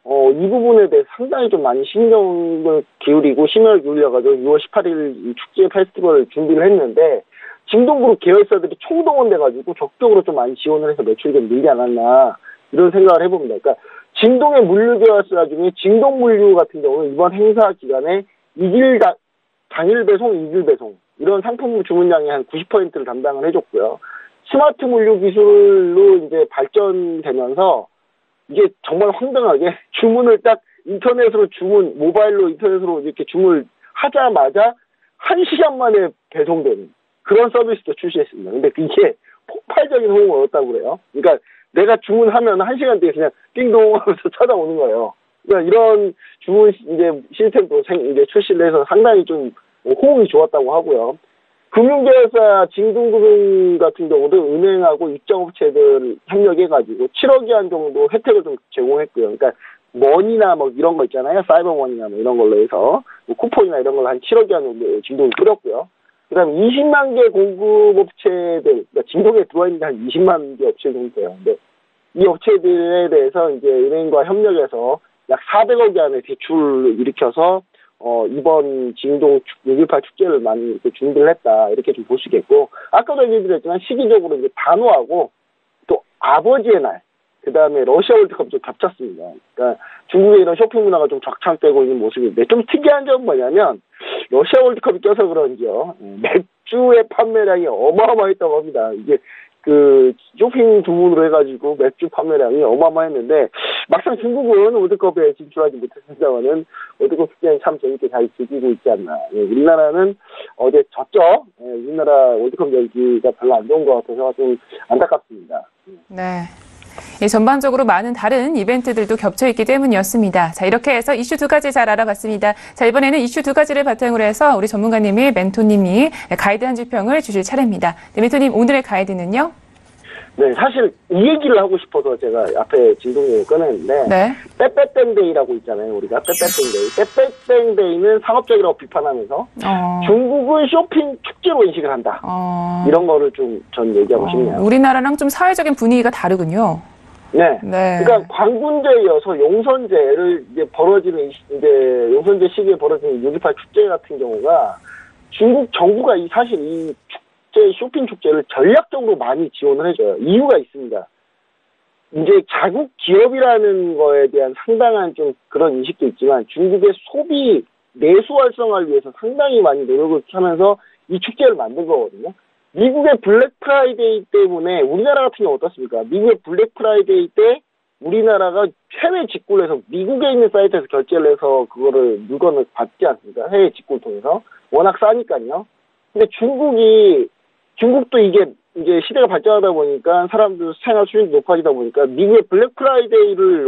어, 이 부분에 대해 상당히 좀 많이 신경을 기울이고 심혈 기울여가지고 6월 18일 이 축제 페스티벌을 준비를 했는데 진동그룹 계열사들이 총동원돼가지고 적극적으로 좀 많이 지원을 해서 매출이 좀 늘지 않았나 이런 생각을 해봅니다. 그러니까 진동의 물류 계열사 중에 진동 물류 같은 경우는 이번 행사 기간에 이길 다, 당일 배송, 이길 배송 이런 상품 주문량의 한 90%를 담당을 해줬고요. 스마트 물류 기술로 이제 발전되면서 이게 정말 황당하게 주문을 딱 인터넷으로 주문, 모바일로 인터넷으로 이렇게 주문을 하자마자 한 시간 만에 배송되는 그런 서비스도 출시했습니다. 근데 이게 폭발적인 호응을 얻었다고 그래요. 그러니까 내가 주문하면 한 시간 뒤에 그냥 띵동 하면서 찾아오는 거예요. 그러니까 이런 주문 이제 시스템도 생, 이제 출시를 해서 상당히 좀 호응이 좋았다고 하고요. 금융계열사 진동금융 같은 경우도 은행하고 입장업체들 협력해가지고 7억 원 정도 혜택을 좀 제공했고요. 그러니까 머니나 뭐 이런 거 있잖아요. 사이버머니나 뭐 이런 걸로 해서 뭐 쿠폰이나 이런 걸로 한 7억 원 정도 진동을 뿌렸고요. 그 다음에 20만 개 공급업체들, 그러니까 진동에 들어와 있는 게 한 20만 개 업체 정도 돼요. 근데 이 업체들에 대해서 이제 은행과 협력해서 약 400억 원의 대출을 일으켜서 어, 이번 진동 6.18 축제를 많이 이렇게 준비를 했다. 이렇게 좀 보시겠고, 아까도 얘기드렸지만 시기적으로 이제 단호하고 또 아버지의 날, 그 다음에 러시아 월드컵 좀 겹쳤습니다. 그러니까 중국의 이런 쇼핑 문화가 좀 적창되고 있는 모습인데 좀 특이한 점은 뭐냐면 러시아 월드컵이 껴서 그런지요. 맥주의 판매량이 어마어마했다고 합니다. 이게 그 쇼핑 부분으로 해가지고 맥주 판매량이 어마어마했는데 막상 중국은 월드컵에 진출하지 못했습니다만은 월드컵 축제는 참 재밌게 잘 즐기고 있지 않나. 예, 우리나라는 어제 졌죠. 예, 우리나라 월드컵 열기가 별로 안 좋은 것 같아서 좀 안타깝습니다. 네. 예, 전반적으로 많은 다른 이벤트들도 겹쳐 있기 때문이었습니다. 자, 이렇게 해서 이슈 두 가지 잘 알아봤습니다. 자, 이번에는 이슈 두 가지를 바탕으로 해서 우리 전문가님이 멘토님이 가이드 한 줄평을 주실 차례입니다. 네, 멘토님, 오늘의 가이드는요? 네, 사실 이 얘기를 하고 싶어서 제가 앞에 진동을 꺼냈는데 네. 빼빼땡데이라고 있잖아요. 우리가 빼빼땡데이. 빼빼땡데이는 상업적이라고 비판하면서 어, 중국은 쇼핑 축제로 인식을 한다. 어, 이런 거를 좀 전 얘기하고 어, 싶네요. 우리나라랑 좀 사회적인 분위기가 다르군요. 네. 네. 그러니까 광군제에 이어서 용선제를 이제 벌어지는 이 이제 용선제 시기에 벌어지는 6.18 축제 같은 경우가 중국 정부가 이 사실 이 축제 쇼핑 축제를 전략적으로 많이 지원을 해줘요. 이유가 있습니다. 이제 자국 기업이라는 거에 대한 상당한 좀 그런 인식도 있지만 중국의 소비 내수 활성화를 위해서 상당히 많이 노력을 하면서 이 축제를 만든 거거든요. 미국의 블랙 프라이데이 때문에 우리나라 같은 경우 어떻습니까? 미국의 블랙 프라이데이 때 우리나라가 해외 직구를 해서 미국에 있는 사이트에서 결제를 해서 그거를 물건을 받지 않습니까? 해외 직구를 통해서. 워낙 싸니까요. 근데 중국이, 중국도 이게 이제 시대가 발전하다 보니까 사람들 생활 수준이 높아지다 보니까 미국의 블랙 프라이데이를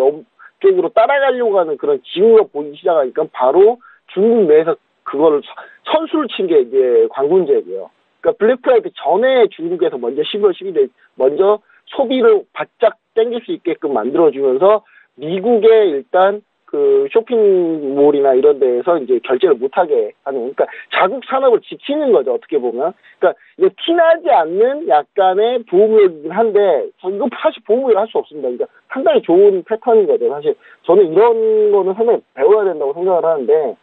쪽으로 따라가려고 하는 그런 징후가 보이기 시작하니까 바로 중국 내에서 그거를 서- 선수를 친 게 이제 광군제고요. 그러니까 블랙 프라이데이 전에 중국에서 먼저 12월 11일 먼저 소비를 바짝 땡길 수 있게끔 만들어주면서 미국의 일단 그 쇼핑몰이나 이런 데에서 이제 결제를 못하게 하는 그러니까 자국 산업을 지키는 거죠 어떻게 보면. 그러니까 이게 티나지 않는 약간의 보호무역이긴 한데 저 이거 사실 보호무역 할수 없습니다. 그러니까 상당히 좋은 패턴인 거죠. 사실 저는 이런 거는 상당히 배워야 된다고 생각을 하는데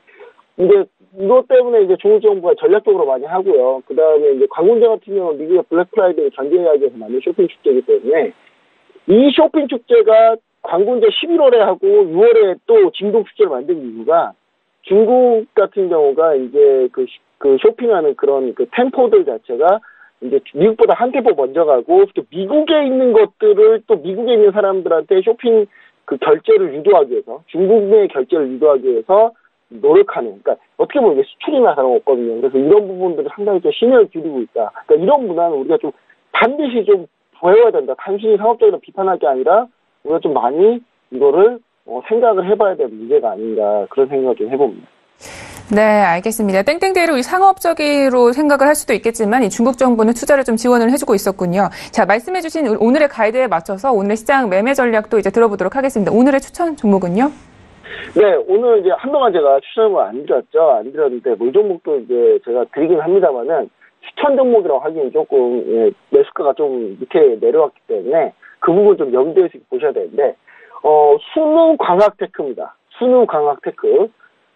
이제 이것 때문에 이제 중국 정부가 전략적으로 많이 하고요. 그 다음에 이제 광군제 같은 경우는 미국의 블랙 프라이데이 위해서 만든 쇼핑 축제이기 때문에 이 쇼핑 축제가 광군제 11월에 하고 6월에 또 진동 축제를 만든 이유가 중국 같은 경우가 이제 그, 시- 그 쇼핑하는 그런 그 템포들 자체가 이제 미국보다 한 템포 먼저 가고 또 미국에 있는 것들을 또 미국에 있는 사람들한테 쇼핑 그 결제를 유도하기 위해서 중국 내 결제를 유도하기 위해서 노력하는 그러니까 어떻게 보면 이게 수출이나 다름없거든요. 그래서 이런 부분들을 상당히 좀 신경을 기울이고 있다. 그러니까 이런 문화는 우리가 좀 반드시 좀 보여야 된다. 단순히 상업적으로 비판할 게 아니라 우리가 좀 많이 이거를 어, 생각을 해봐야 될 문제가 아닌가 그런 생각을 좀 해봅니다. 네, 알겠습니다. 땡땡대로 상업적으로 생각을 할 수도 있겠지만 이 중국 정부는 투자를 좀 지원을 해주고 있었군요. 자, 말씀해주신 오늘의 가이드에 맞춰서 오늘의 시장 매매 전략도 이제 들어보도록 하겠습니다. 오늘의 추천 종목은요? 네, 오늘 이제 한동안 제가 추천을 안 드렸죠. 안 드렸는데, 뭐이 종목도 이제 제가 드리긴 합니다만은, 추천 종목이라고 하기엔 조금, 예, 매수가가 좀 밑에 내려왔기 때문에, 그 부분 좀 염두에 보셔야 되는데, 어, 수능 광학테크입니다. 수능 광학테크.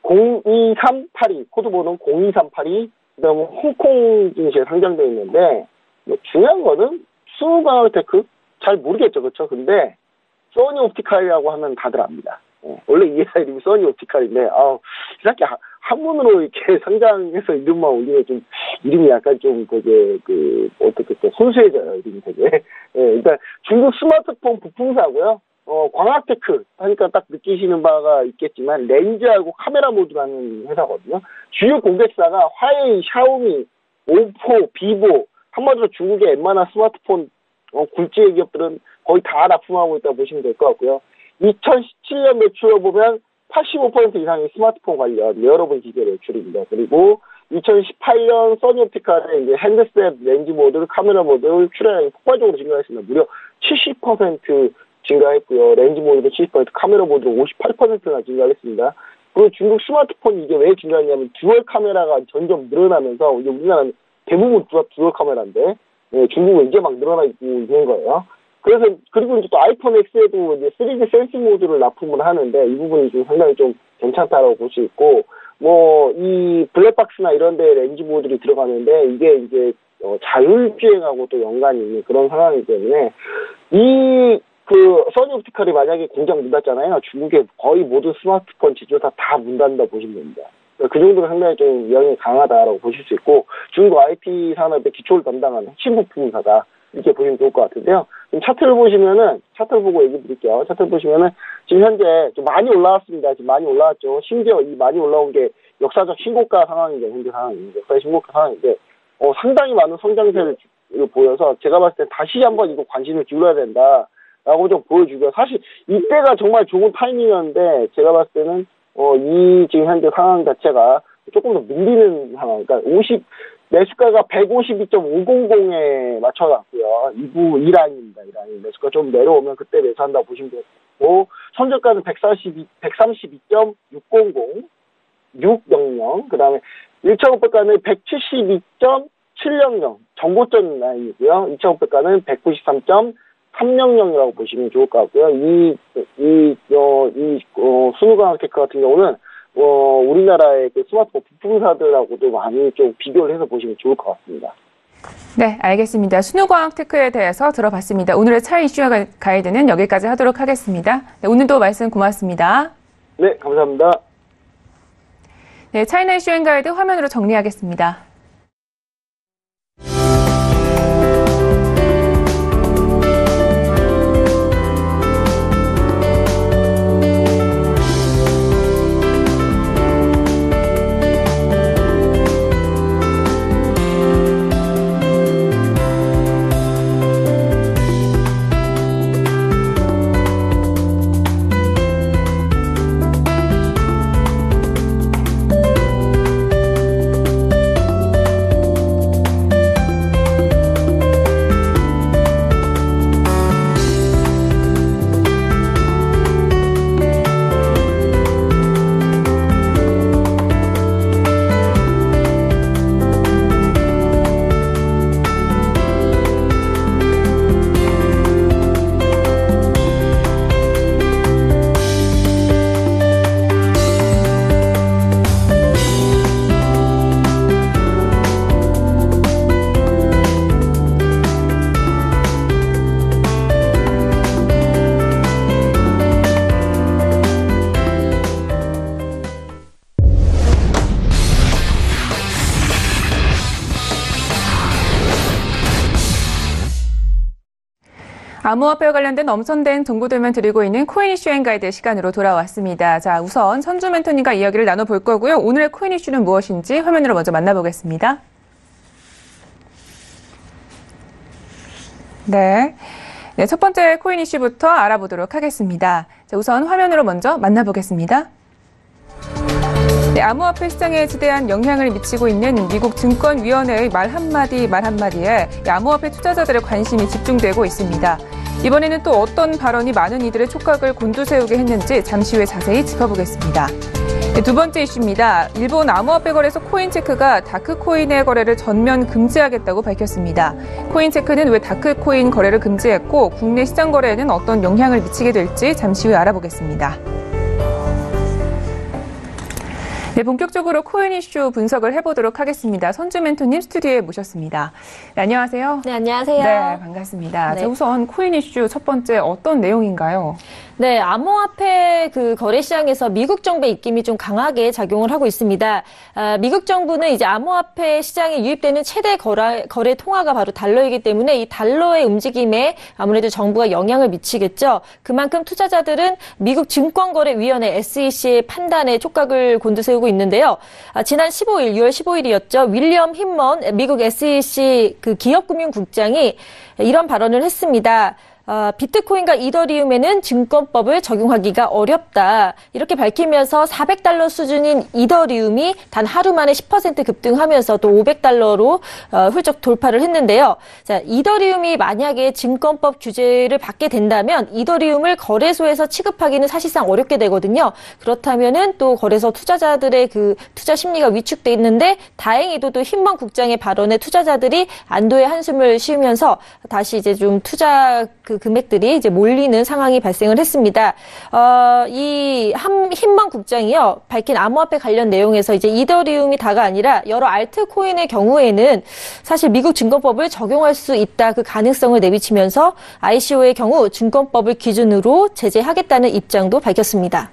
02382, 코드번호는 02382, 그 다음에 홍콩 증시에 상장되어 있는데, 뭐 중요한 거는 수능 광학테크? 잘 모르겠죠. 그렇죠 근데, 소니 옵티칼이라고 하면 다들 압니다. 예, 원래 이 회사 이름이 써니 옵티칼인데, 아 이렇게 한문으로 이렇게 상장해서 이름만 올리면 좀, 이름이 약간 좀, 그게, 그, 어떻게, 손수해져요, 이름이 되게. 예, 그러니까 중국 스마트폰 부품사고요. 어, 광학테크 하니까 딱 느끼시는 바가 있겠지만, 렌즈하고 카메라 모드라는 회사거든요. 주요 고객사가 화웨이, 샤오미, 오포, 비보, 한마디로 중국의 웬만한 스마트폰, 어, 굴지의 기업들은 거의 다 납품하고 있다고 보시면 될 것 같고요. 2017년 매출을 보면 85% 이상이 스마트폰 관련 여러분 기계 매출입니다. 그리고 2018년 써니옵티칼의 이제 handset 렌즈 모듈, 카메라 모듈 출하량이 폭발적으로 증가했습니다. 무려 70% 증가했고요. 렌즈 모듈도 70%, 카메라 모듈도 58%나 증가했습니다. 그리고 중국 스마트폰 이게 왜 증가했냐면 dual 카메라가 점점 늘어나면서 이제 우리나라는 대부분 dual, dual 카메라인데 예, 중국은 이제 막 늘어나고 있는 거예요. 그래서 그리고 이제 또 아이폰 X에도 이제 3D 센스 모드를 납품을 하는데 이 부분이 좀 상당히 좀 괜찮다라고 볼 수 있고 뭐 이 블랙박스나 이런 데 렌즈 모드들이 들어가는데 이게 이제 어, 자율주행하고 또 연관이 있는 그런 상황이기 때문에 이 그 써니 옵티칼이 만약에 공장 문 닫잖아요. 중국의 거의 모든 스마트폰 제조사 다 문 닫는다 보시면 됩니다. 그 정도로 상당히 좀 영향이 강하다라고 보실 수 있고 중국 IT 산업의 기초를 담당하는 핵심 부품사다. 이렇게 보시면 좋을 것 같은데요. 차트를 보시면은, 차트를 보고 얘기 드릴게요. 차트를 보시면은, 지금 현재 좀 많이 올라왔습니다. 지금 많이 올라왔죠. 심지어 이 많이 올라온 게 역사적 신고가 상황인데, 현재 상황입니다. 역사적 신고가 상황인데, 어, 상당히 많은 성장세를 보여서 제가 봤을 때 다시 한번 이거 관심을 기울여야 된다. 라고 좀 보여주고요. 사실 이때가 정말 좋은 타이밍이었는데, 제가 봤을 때는, 어, 이 지금 현재 상황 자체가 조금 더 밀리는 상황. 그러니까 50, 매수가가 152.500에 맞춰놨고요. 2부 2라인입니다. 2라인. 매수가 좀 내려오면 그때 매수한다 보시면 되고, 선저가는 142, 132.600, 600, 그 다음에 1,500가는 172.700, 정고점 라인이고요. 2,500가는 193.300이라고 보시면 좋을 것 같고요. 이, 이, 어, 이, 어, 순우광학 테크 같은 경우는 어, 우리나라의 그 스마트폰 부품사들하고도 많이 좀 비교를 해서 보시면 좋을 것 같습니다. 네, 알겠습니다. 순우광학 테크에 대해서 들어봤습니다. 오늘의 차이나 이슈 가이드는 여기까지 하도록 하겠습니다. 네, 오늘도 말씀 고맙습니다. 네, 감사합니다. 네, 차이나 이슈 가이드 화면으로 정리하겠습니다. 암호화폐와 관련된 엄선된 정보들만 드리고 있는 코인 이슈 앤 가이드 시간으로 돌아왔습니다. 자, 우선 선주 멘토님과 이야기를 나눠볼 거고요. 오늘의 코인 이슈는 무엇인지 화면으로 먼저 만나보겠습니다. 네. 네, 첫 번째 코인 이슈부터 알아보도록 하겠습니다. 자, 우선 화면으로 먼저 만나보겠습니다. 네, 암호화폐 시장에 지대한 영향을 미치고 있는 미국 증권위원회의 말 한마디 말 한마디에 암호화폐 투자자들의 관심이 집중되고 있습니다. 이번에는 또 어떤 발언이 많은 이들의 촉각을 곤두세우게 했는지 잠시 후에 자세히 짚어보겠습니다. 네, 두 번째 이슈입니다. 일본 암호화폐 거래소 코인체크가 다크코인의 거래를 전면 금지하겠다고 밝혔습니다. 코인체크는 왜 다크코인 거래를 금지했고 국내 시장 거래에는 어떤 영향을 미치게 될지 잠시 후에 알아보겠습니다. 네, 본격적으로 코인 이슈 분석을 해보도록 하겠습니다. 선주 멘토님 스튜디오에 모셨습니다. 네, 안녕하세요. 네, 안녕하세요. 네, 반갑습니다. 네. 자, 우선 코인 이슈 첫 번째 어떤 내용인가요? 네, 암호화폐 그 거래 시장에서 미국 정부의 입김이 좀 강하게 작용을 하고 있습니다. 아, 미국 정부는 이제 암호화폐 시장에 유입되는 최대 거래, 거래 통화가 바로 달러이기 때문에 이 달러의 움직임에 아무래도 정부가 영향을 미치겠죠. 그만큼 투자자들은 미국 증권거래위원회 SEC의 판단에 촉각을 곤두세우고 있는데요. 아, 지난 15일, 6월 15일이었죠. 윌리엄 힘먼 미국 SEC 그 기업금융국장이 이런 발언을 했습니다. 어, 비트코인과 이더리움에는 증권법을 적용하기가 어렵다. 이렇게 밝히면서 400달러 수준인 이더리움이 단 하루 만에 10% 급등하면서 또 500달러로 어, 훌쩍 돌파를 했는데요. 자, 이더리움이 만약에 증권법 규제를 받게 된다면 이더리움을 거래소에서 취급하기는 사실상 어렵게 되거든요. 그렇다면은 또 거래소 투자자들의 그 투자 심리가 위축돼 있는데 다행히도 또 힘먼 국장의 발언에 투자자들이 안도의 한숨을 쉬면서 다시 이제 좀 투자 그 금액들이 이제 몰리는 상황이 발생을 했습니다. 어, 이 함, 힘먼 국장이요 밝힌 암호화폐 관련 내용에서 이제 이더리움이 다가 아니라 여러 알트코인의 경우에는 사실 미국 증권법을 적용할 수 있다 그 가능성을 내비치면서 ICO의 경우 증권법을 기준으로 제재하겠다는 입장도 밝혔습니다.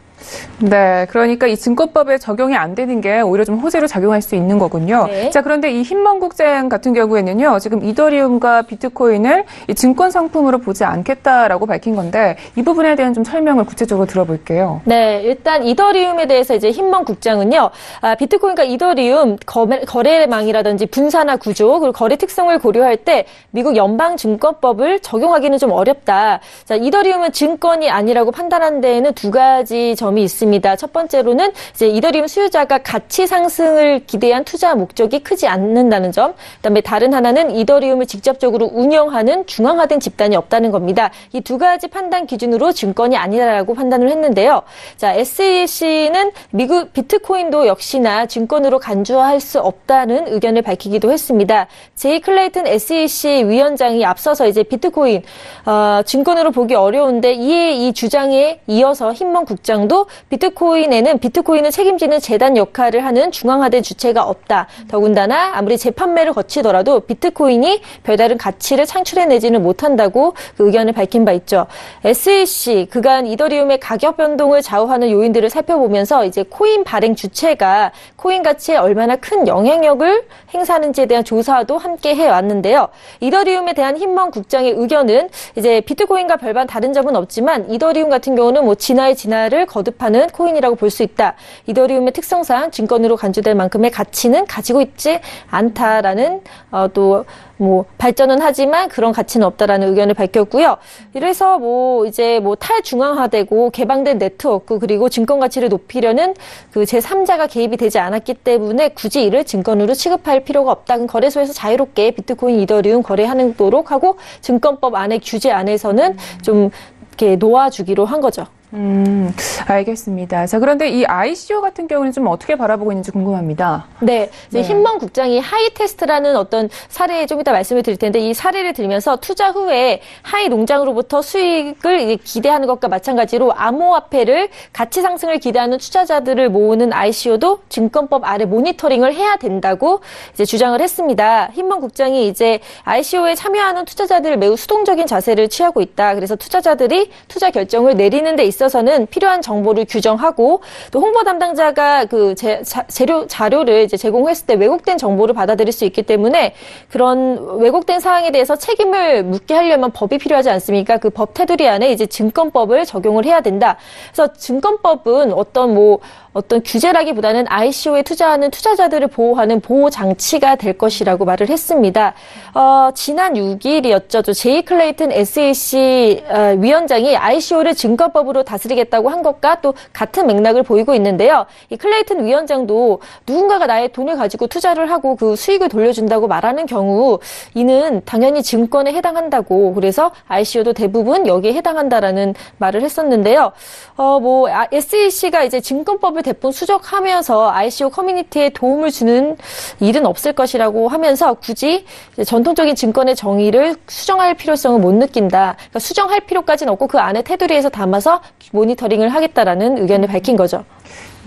네, 그러니까 이 증권법에 적용이 안 되는 게 오히려 좀 호재로 작용할 수 있는 거군요. 네. 자, 그런데 이 힘먼국장 같은 경우에는요, 지금 이더리움과 비트코인을 이 증권 상품으로 보지 않겠다라고 밝힌 건데 이 부분에 대한 좀 설명을 구체적으로 들어볼게요. 네, 일단 이더리움에 대해서 이제 힘먼 국장은요, 아, 비트코인과 이더리움 거래, 거래망이라든지 분산화 구조 그리고 거래 특성을 고려할 때 미국 연방증권법을 적용하기는 좀 어렵다. 자, 이더리움은 증권이 아니라고 판단한 데에는 두 가지 점이 있습니다. 첫 번째로는 이제 이더리움 수요자가 가치 상승을 기대한 투자 목적이 크지 않는다는 점. 그다음에 다른 하나는 이더리움을 직접적으로 운영하는 중앙화된 집단이 없다는 겁니다. 이 두 가지 판단 기준으로 증권이 아니라고 판단을 했는데요. 자, SEC는 미국 비트코인도 역시나 증권으로 간주할 수 없다는 의견을 밝히기도 했습니다. 제이 클레이튼 SEC 위원장이 앞서서 이제 비트코인 어, 증권으로 보기 어려운데 이에 이 주장에 이어서 힘먼 국장도 비트코인에는 비트코인을 책임지는 재단 역할을 하는 중앙화된 주체가 없다. 더군다나 아무리 재판매를 거치더라도 비트코인이 별다른 가치를 창출해내지는 못한다고 그 의견을 밝힌 바 있죠. SEC 그간 이더리움의 가격 변동을 좌우하는 요인들을 살펴보면서 이제 코인 발행 주체가 코인 가치에 얼마나 큰 영향력을 행사하는지에 대한 조사도 함께 해왔는데요. 이더리움에 대한 힘먼 국장의 의견은 이제 비트코인과 별반 다른 점은 없지만 이더리움 같은 경우는 뭐 진화의 진화를 거듭 하는 코인이라고 볼 수 있다. 이더리움의 특성상 증권으로 간주될 만큼의 가치는 가지고 있지 않다라는 어, 또뭐 발전은 하지만 그런 가치는 없다라는 의견을 밝혔고요. 이래서 뭐 이제 뭐 탈중앙화되고 개방된 네트워크 그리고 증권 가치를 높이려는 그 제3자가 개입이 되지 않았기 때문에 굳이 이를 증권으로 취급할 필요가 없다. 그럼 거래소에서 자유롭게 비트코인, 이더리움 거래하도록 하고 증권법 안에 규제 안에서는 좀 이렇게 놓아주기로 한 거죠. 음, 알겠습니다. 자, 그런데 이 ICO 같은 경우는 좀 어떻게 바라보고 있는지 궁금합니다. 네, 이제 네. 힌먼 국장이 하위 테스트라는 어떤 사례 좀 이따 말씀을 드릴 텐데 이 사례를 들면서 투자 후에 하위 농장으로부터 수익을 기대하는 것과 마찬가지로 암호화폐를 가치 상승을 기대하는 투자자들을 모으는 ICO도 증권법 아래 모니터링을 해야 된다고 이제 주장을 했습니다. 힘먼 국장이 이제 ICO에 참여하는 투자자들을 매우 수동적인 자세를 취하고 있다. 그래서 투자자들이 투자 결정을 내리는 데 있어 있어서는 필요한 정보를 규정하고 또 홍보 담당자가 그 재, 자, 재료 자료를 이제 제공했을 때 왜곡된 정보를 받아들일 수 있기 때문에 그런 왜곡된 사항에 대해서 책임을 묻게 하려면 법이 필요하지 않습니까? 그 법 테두리 안에 이제 증권법을 적용을 해야 된다. 그래서 증권법은 어떤 뭐 어떤 규제라기보다는 ICO에 투자하는 투자자들을 보호하는 보호 장치가 될 것이라고 말을 했습니다. 어, 지난 6일이었죠. 제이 클레이튼 SEC 어, 위원장이 ICO를 증권법으로 다스리겠다고 한 것과 또 같은 맥락을 보이고 있는데요. 이 클레이튼 위원장도 누군가가 나의 돈을 가지고 투자를 하고 그 수익을 돌려준다고 말하는 경우 이는 당연히 증권에 해당한다고 그래서 ICO도 대부분 여기에 해당한다라는 말을 했었는데요. 어, 뭐 SEC가 이제 증권법을 대폭 수정하면서 ICO 커뮤니티에 도움을 주는 일은 없을 것이라고 하면서 굳이 전통적인 증권의 정의를 수정할 필요성을 못 느낀다. 그러니까 수정할 필요까지는 없고 그 안에 테두리에서 담아서 모니터링을 하겠다라는 의견을 밝힌 거죠.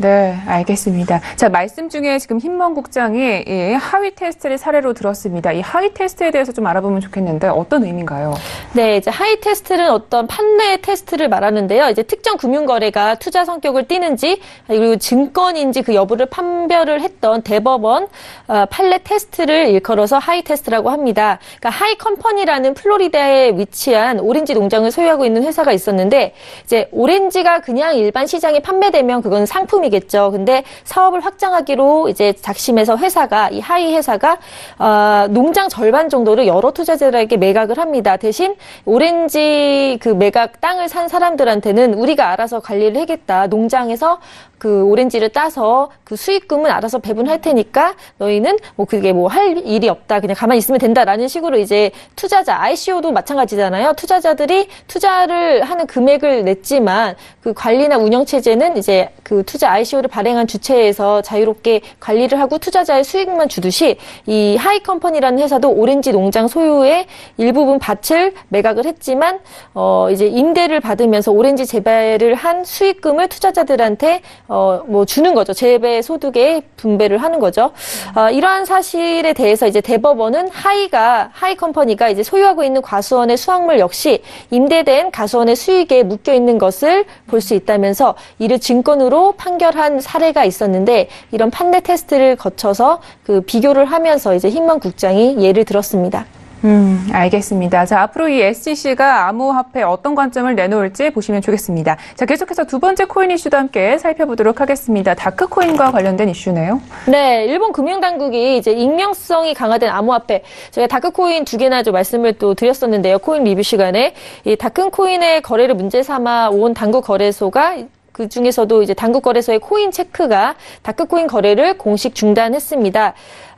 네, 알겠습니다. 자, 말씀 중에 지금 흰먼 국장이 이 하위 테스트를 사례로 들었습니다. 이 하위 테스트에 대해서 좀 알아보면 좋겠는데 어떤 의미인가요? 네, 이제 하위 테스트는 어떤 판례 테스트를 말하는데요. 이제 특정 금융 거래가 투자 성격을 띠는지 그리고 증권인지 그 여부를 판별을 했던 대법원 어, 판례 테스트를 일컬어서 하위 테스트라고 합니다. 그러니까 하위 company라는 플로리다에 위치한 오렌지 농장을 소유하고 있는 회사가 있었는데 이제 오렌지가 그냥 일반 시장에 판매되면 그건 상품이겠죠. 근데 사업을 확장하기로 이제 작심해서 회사가 이 하위 회사가 어, 농장 절반 정도를 여러 투자자들에게 매각을 합니다. 대신 오렌지 그 매각 땅을 산 사람들한테는 우리가 알아서 관리를 하겠다. 농장에서 그 오렌지를 따서 그 수익금은 알아서 배분할 테니까 너희는 뭐 그게 뭐 할 일이 없다. 그냥 가만히 있으면 된다라는 식으로 이제 투자자 ICO도 마찬가지잖아요. 투자자들이 투자를 하는 금액을 냈지만 그 관리나 운영 체제는 이제 그 투자 ICO를 발행한 주체에서 자유롭게 관리를 하고 투자자의 수익만 주듯이 이 하위 company라는 회사도 오렌지 농장 소유의 일부분 밭을 매각을 했지만 어 이제 임대를 받으면서 오렌지 재배를 한 수익금을 투자자들한테 어, 뭐 주는 거죠. 재배 소득에 분배를 하는 거죠. 어, 이러한 사실에 대해서 이제 대법원은 하위가 하위 company가 이제 소유하고 있는 과수원의 수확물 역시 임대된 과수원의 수익에 묶여 있는 것을 볼 수 있다면서 이를 증권으로 판결한 사례가 있었는데 이런 판례 테스트를 거쳐서 그 비교를 하면서 이제 힌먼 국장이 예를 들었습니다. 음, 알겠습니다. 자, 앞으로 이 SEC가 암호화폐 어떤 관점을 내놓을지 보시면 좋겠습니다. 자, 계속해서 두 번째 코인 이슈도 함께 살펴보도록 하겠습니다. 다크코인과 관련된 이슈네요. 네, 일본 금융당국이 이제 익명성이 강화된 암호화폐, 저희가 다크코인 두 개나 좀 말씀을 또 드렸었는데요. 코인 리뷰 시간에. 이 다크코인의 거래를 문제 삼아 온 당국 거래소가 그 중에서도 이제 당국 거래소의 코인 체크가 다크코인 거래를 공식 중단했습니다.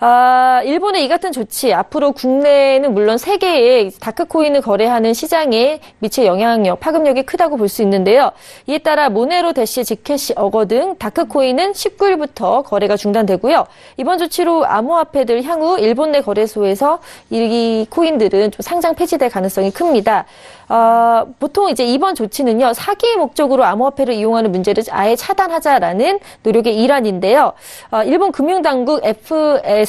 아, 일본의 이 같은 조치 앞으로 국내는 물론 세계의 다크코인을 거래하는 시장에 미칠 영향력, 파급력이 크다고 볼 수 있는데요. 이에 따라 모네로 대시, 지캐시, 어거 등 다크코인은 19일부터 거래가 중단되고요. 이번 조치로 암호화폐들 향후 일본 내 거래소에서 이 코인들은 좀 상장 폐지될 가능성이 큽니다. 어, 보통 이제 이번 조치는요 사기 목적으로 암호화폐를 이용하는 문제를 아예 차단하자라는 노력의 일환인데요. 어, 일본 금융당국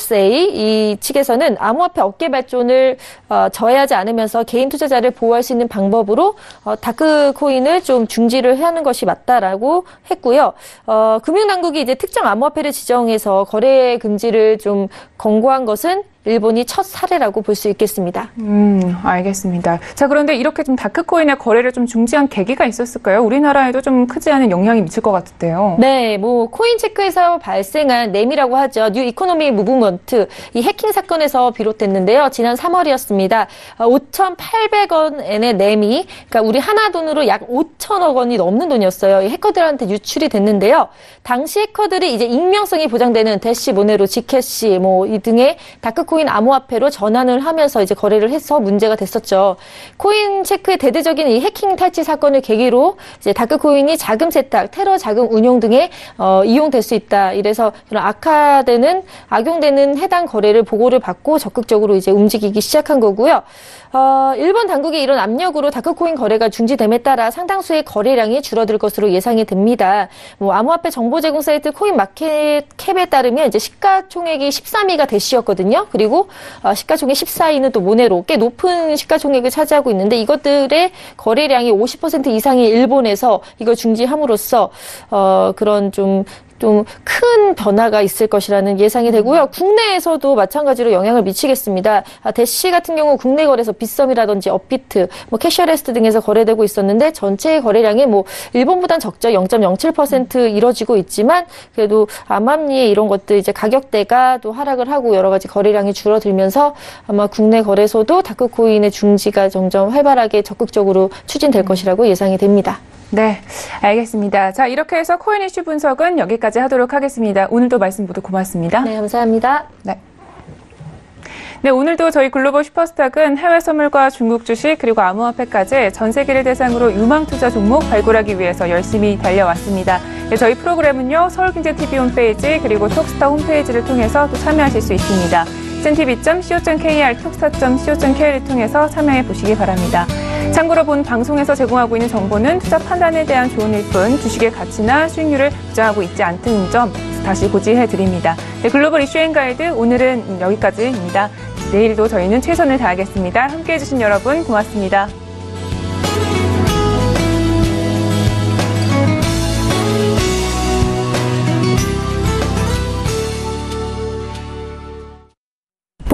FSA 이 측에서는 암호화폐 업계 발전을 어, 저해하지 않으면서 개인 투자자를 보호할 수 있는 방법으로 어, dark 코인을 좀 중지를 하는 것이 맞다라고 했고요. 어, 금융당국이 이제 특정 암호화폐를 지정해서 거래 금지를 좀 권고한 것은 일본이 첫 사례라고 볼 수 있겠습니다. 음, 알겠습니다. 자, 그런데 이렇게 좀 dark 코인의 거래를 좀 중지한 계기가 있었을까요? 우리나라에도 좀 크지 않은 영향이 미칠 것 같은데요. 네, 뭐 코인 체크에서 발생한 NEM이라고 하죠. New Economy Movement 이 해킹 사건에서 비롯됐는데요. 지난 3월이었습니다. 5,800원의 램이 그러니까 우리나라 돈으로 약 5천억 원이 넘는 돈이었어요. 해커들한테 유출이 됐는데요. 당시 해커들이 이제 익명성이 보장되는 대시 모네로 지캐시 뭐 이 등의 dark 코인 코인 암호화폐로 전환을 하면서 이제 거래를 해서 문제가 됐었죠. 코인 체크의 대대적인 이 해킹 탈취 사건을 계기로 이제 dark 코인이 자금 세탁, 테러 자금 운용 등에 어, 이용될 수 있다. 이래서 그런 악화되는 악용되는 해당 거래를 보고를 받고 적극적으로 이제 움직이기 시작한 거고요. 어, 일본 당국의 이런 압력으로 다크코인 거래가 중지됨에 따라 상당수의 거래량이 줄어들 것으로 예상이 됩니다. 뭐 암호화폐 정보 제공 사이트 코인 마켓 캡에 따르면 이제 시가총액이 13위가 대시였거든요. 그리고 어, 시가총액 14위는 또 모네로 꽤 높은 시가총액을 차지하고 있는데 이것들의 거래량이 50% 이상이 일본에서 이걸 중지함으로써 어, 그런 좀 좀 큰 변화가 있을 것이라는 예상이 되고요. 국내에서도 마찬가지로 영향을 미치겠습니다. 아, 대시 같은 경우 국내 거래소 빗썸이라든지 업비트, 뭐 캐셔레스트 등에서 거래되고 있었는데 전체 거래량이 뭐 일본보단 적죠. 0.07% 이뤄지고 있지만 그래도 암암리에 이런 것들 이제 가격대가 또 하락을 하고 여러 가지 거래량이 줄어들면서 아마 국내 거래소도 dark 코인의 중지가 점점 활발하게 적극적으로 추진될 것이라고 예상이 됩니다. 네, 알겠습니다. 자, 이렇게 해서 코인 이슈 분석은 여기까지 하도록 하겠습니다. 오늘도 말씀 모두 고맙습니다. 네, 감사합니다. 네. 네, 오늘도 저희 글로벌 슈퍼스탁은 해외 선물과 중국 주식 그리고 암호화폐까지 전 세계를 대상으로 유망 투자 종목 발굴하기 위해서 열심히 달려왔습니다. 네, 저희 프로그램은요 서울경제TV 홈페이지 그리고 톡스타 홈페이지를 통해서 또 참여하실 수 있습니다. cntv.co.kr 톡스타.co.kr을 통해서 참여해 보시기 바랍니다. 참고로 본 방송에서 제공하고 있는 정보는 투자 판단에 대한 조언일 뿐 주식의 가치나 수익률을 부정하고 있지 않다는 점 다시 고지해 드립니다. 네, 글로벌 이슈앤 가이드 오늘은 여기까지입니다. 내일도 저희는 최선을 다하겠습니다. 함께 해주신 여러분 고맙습니다.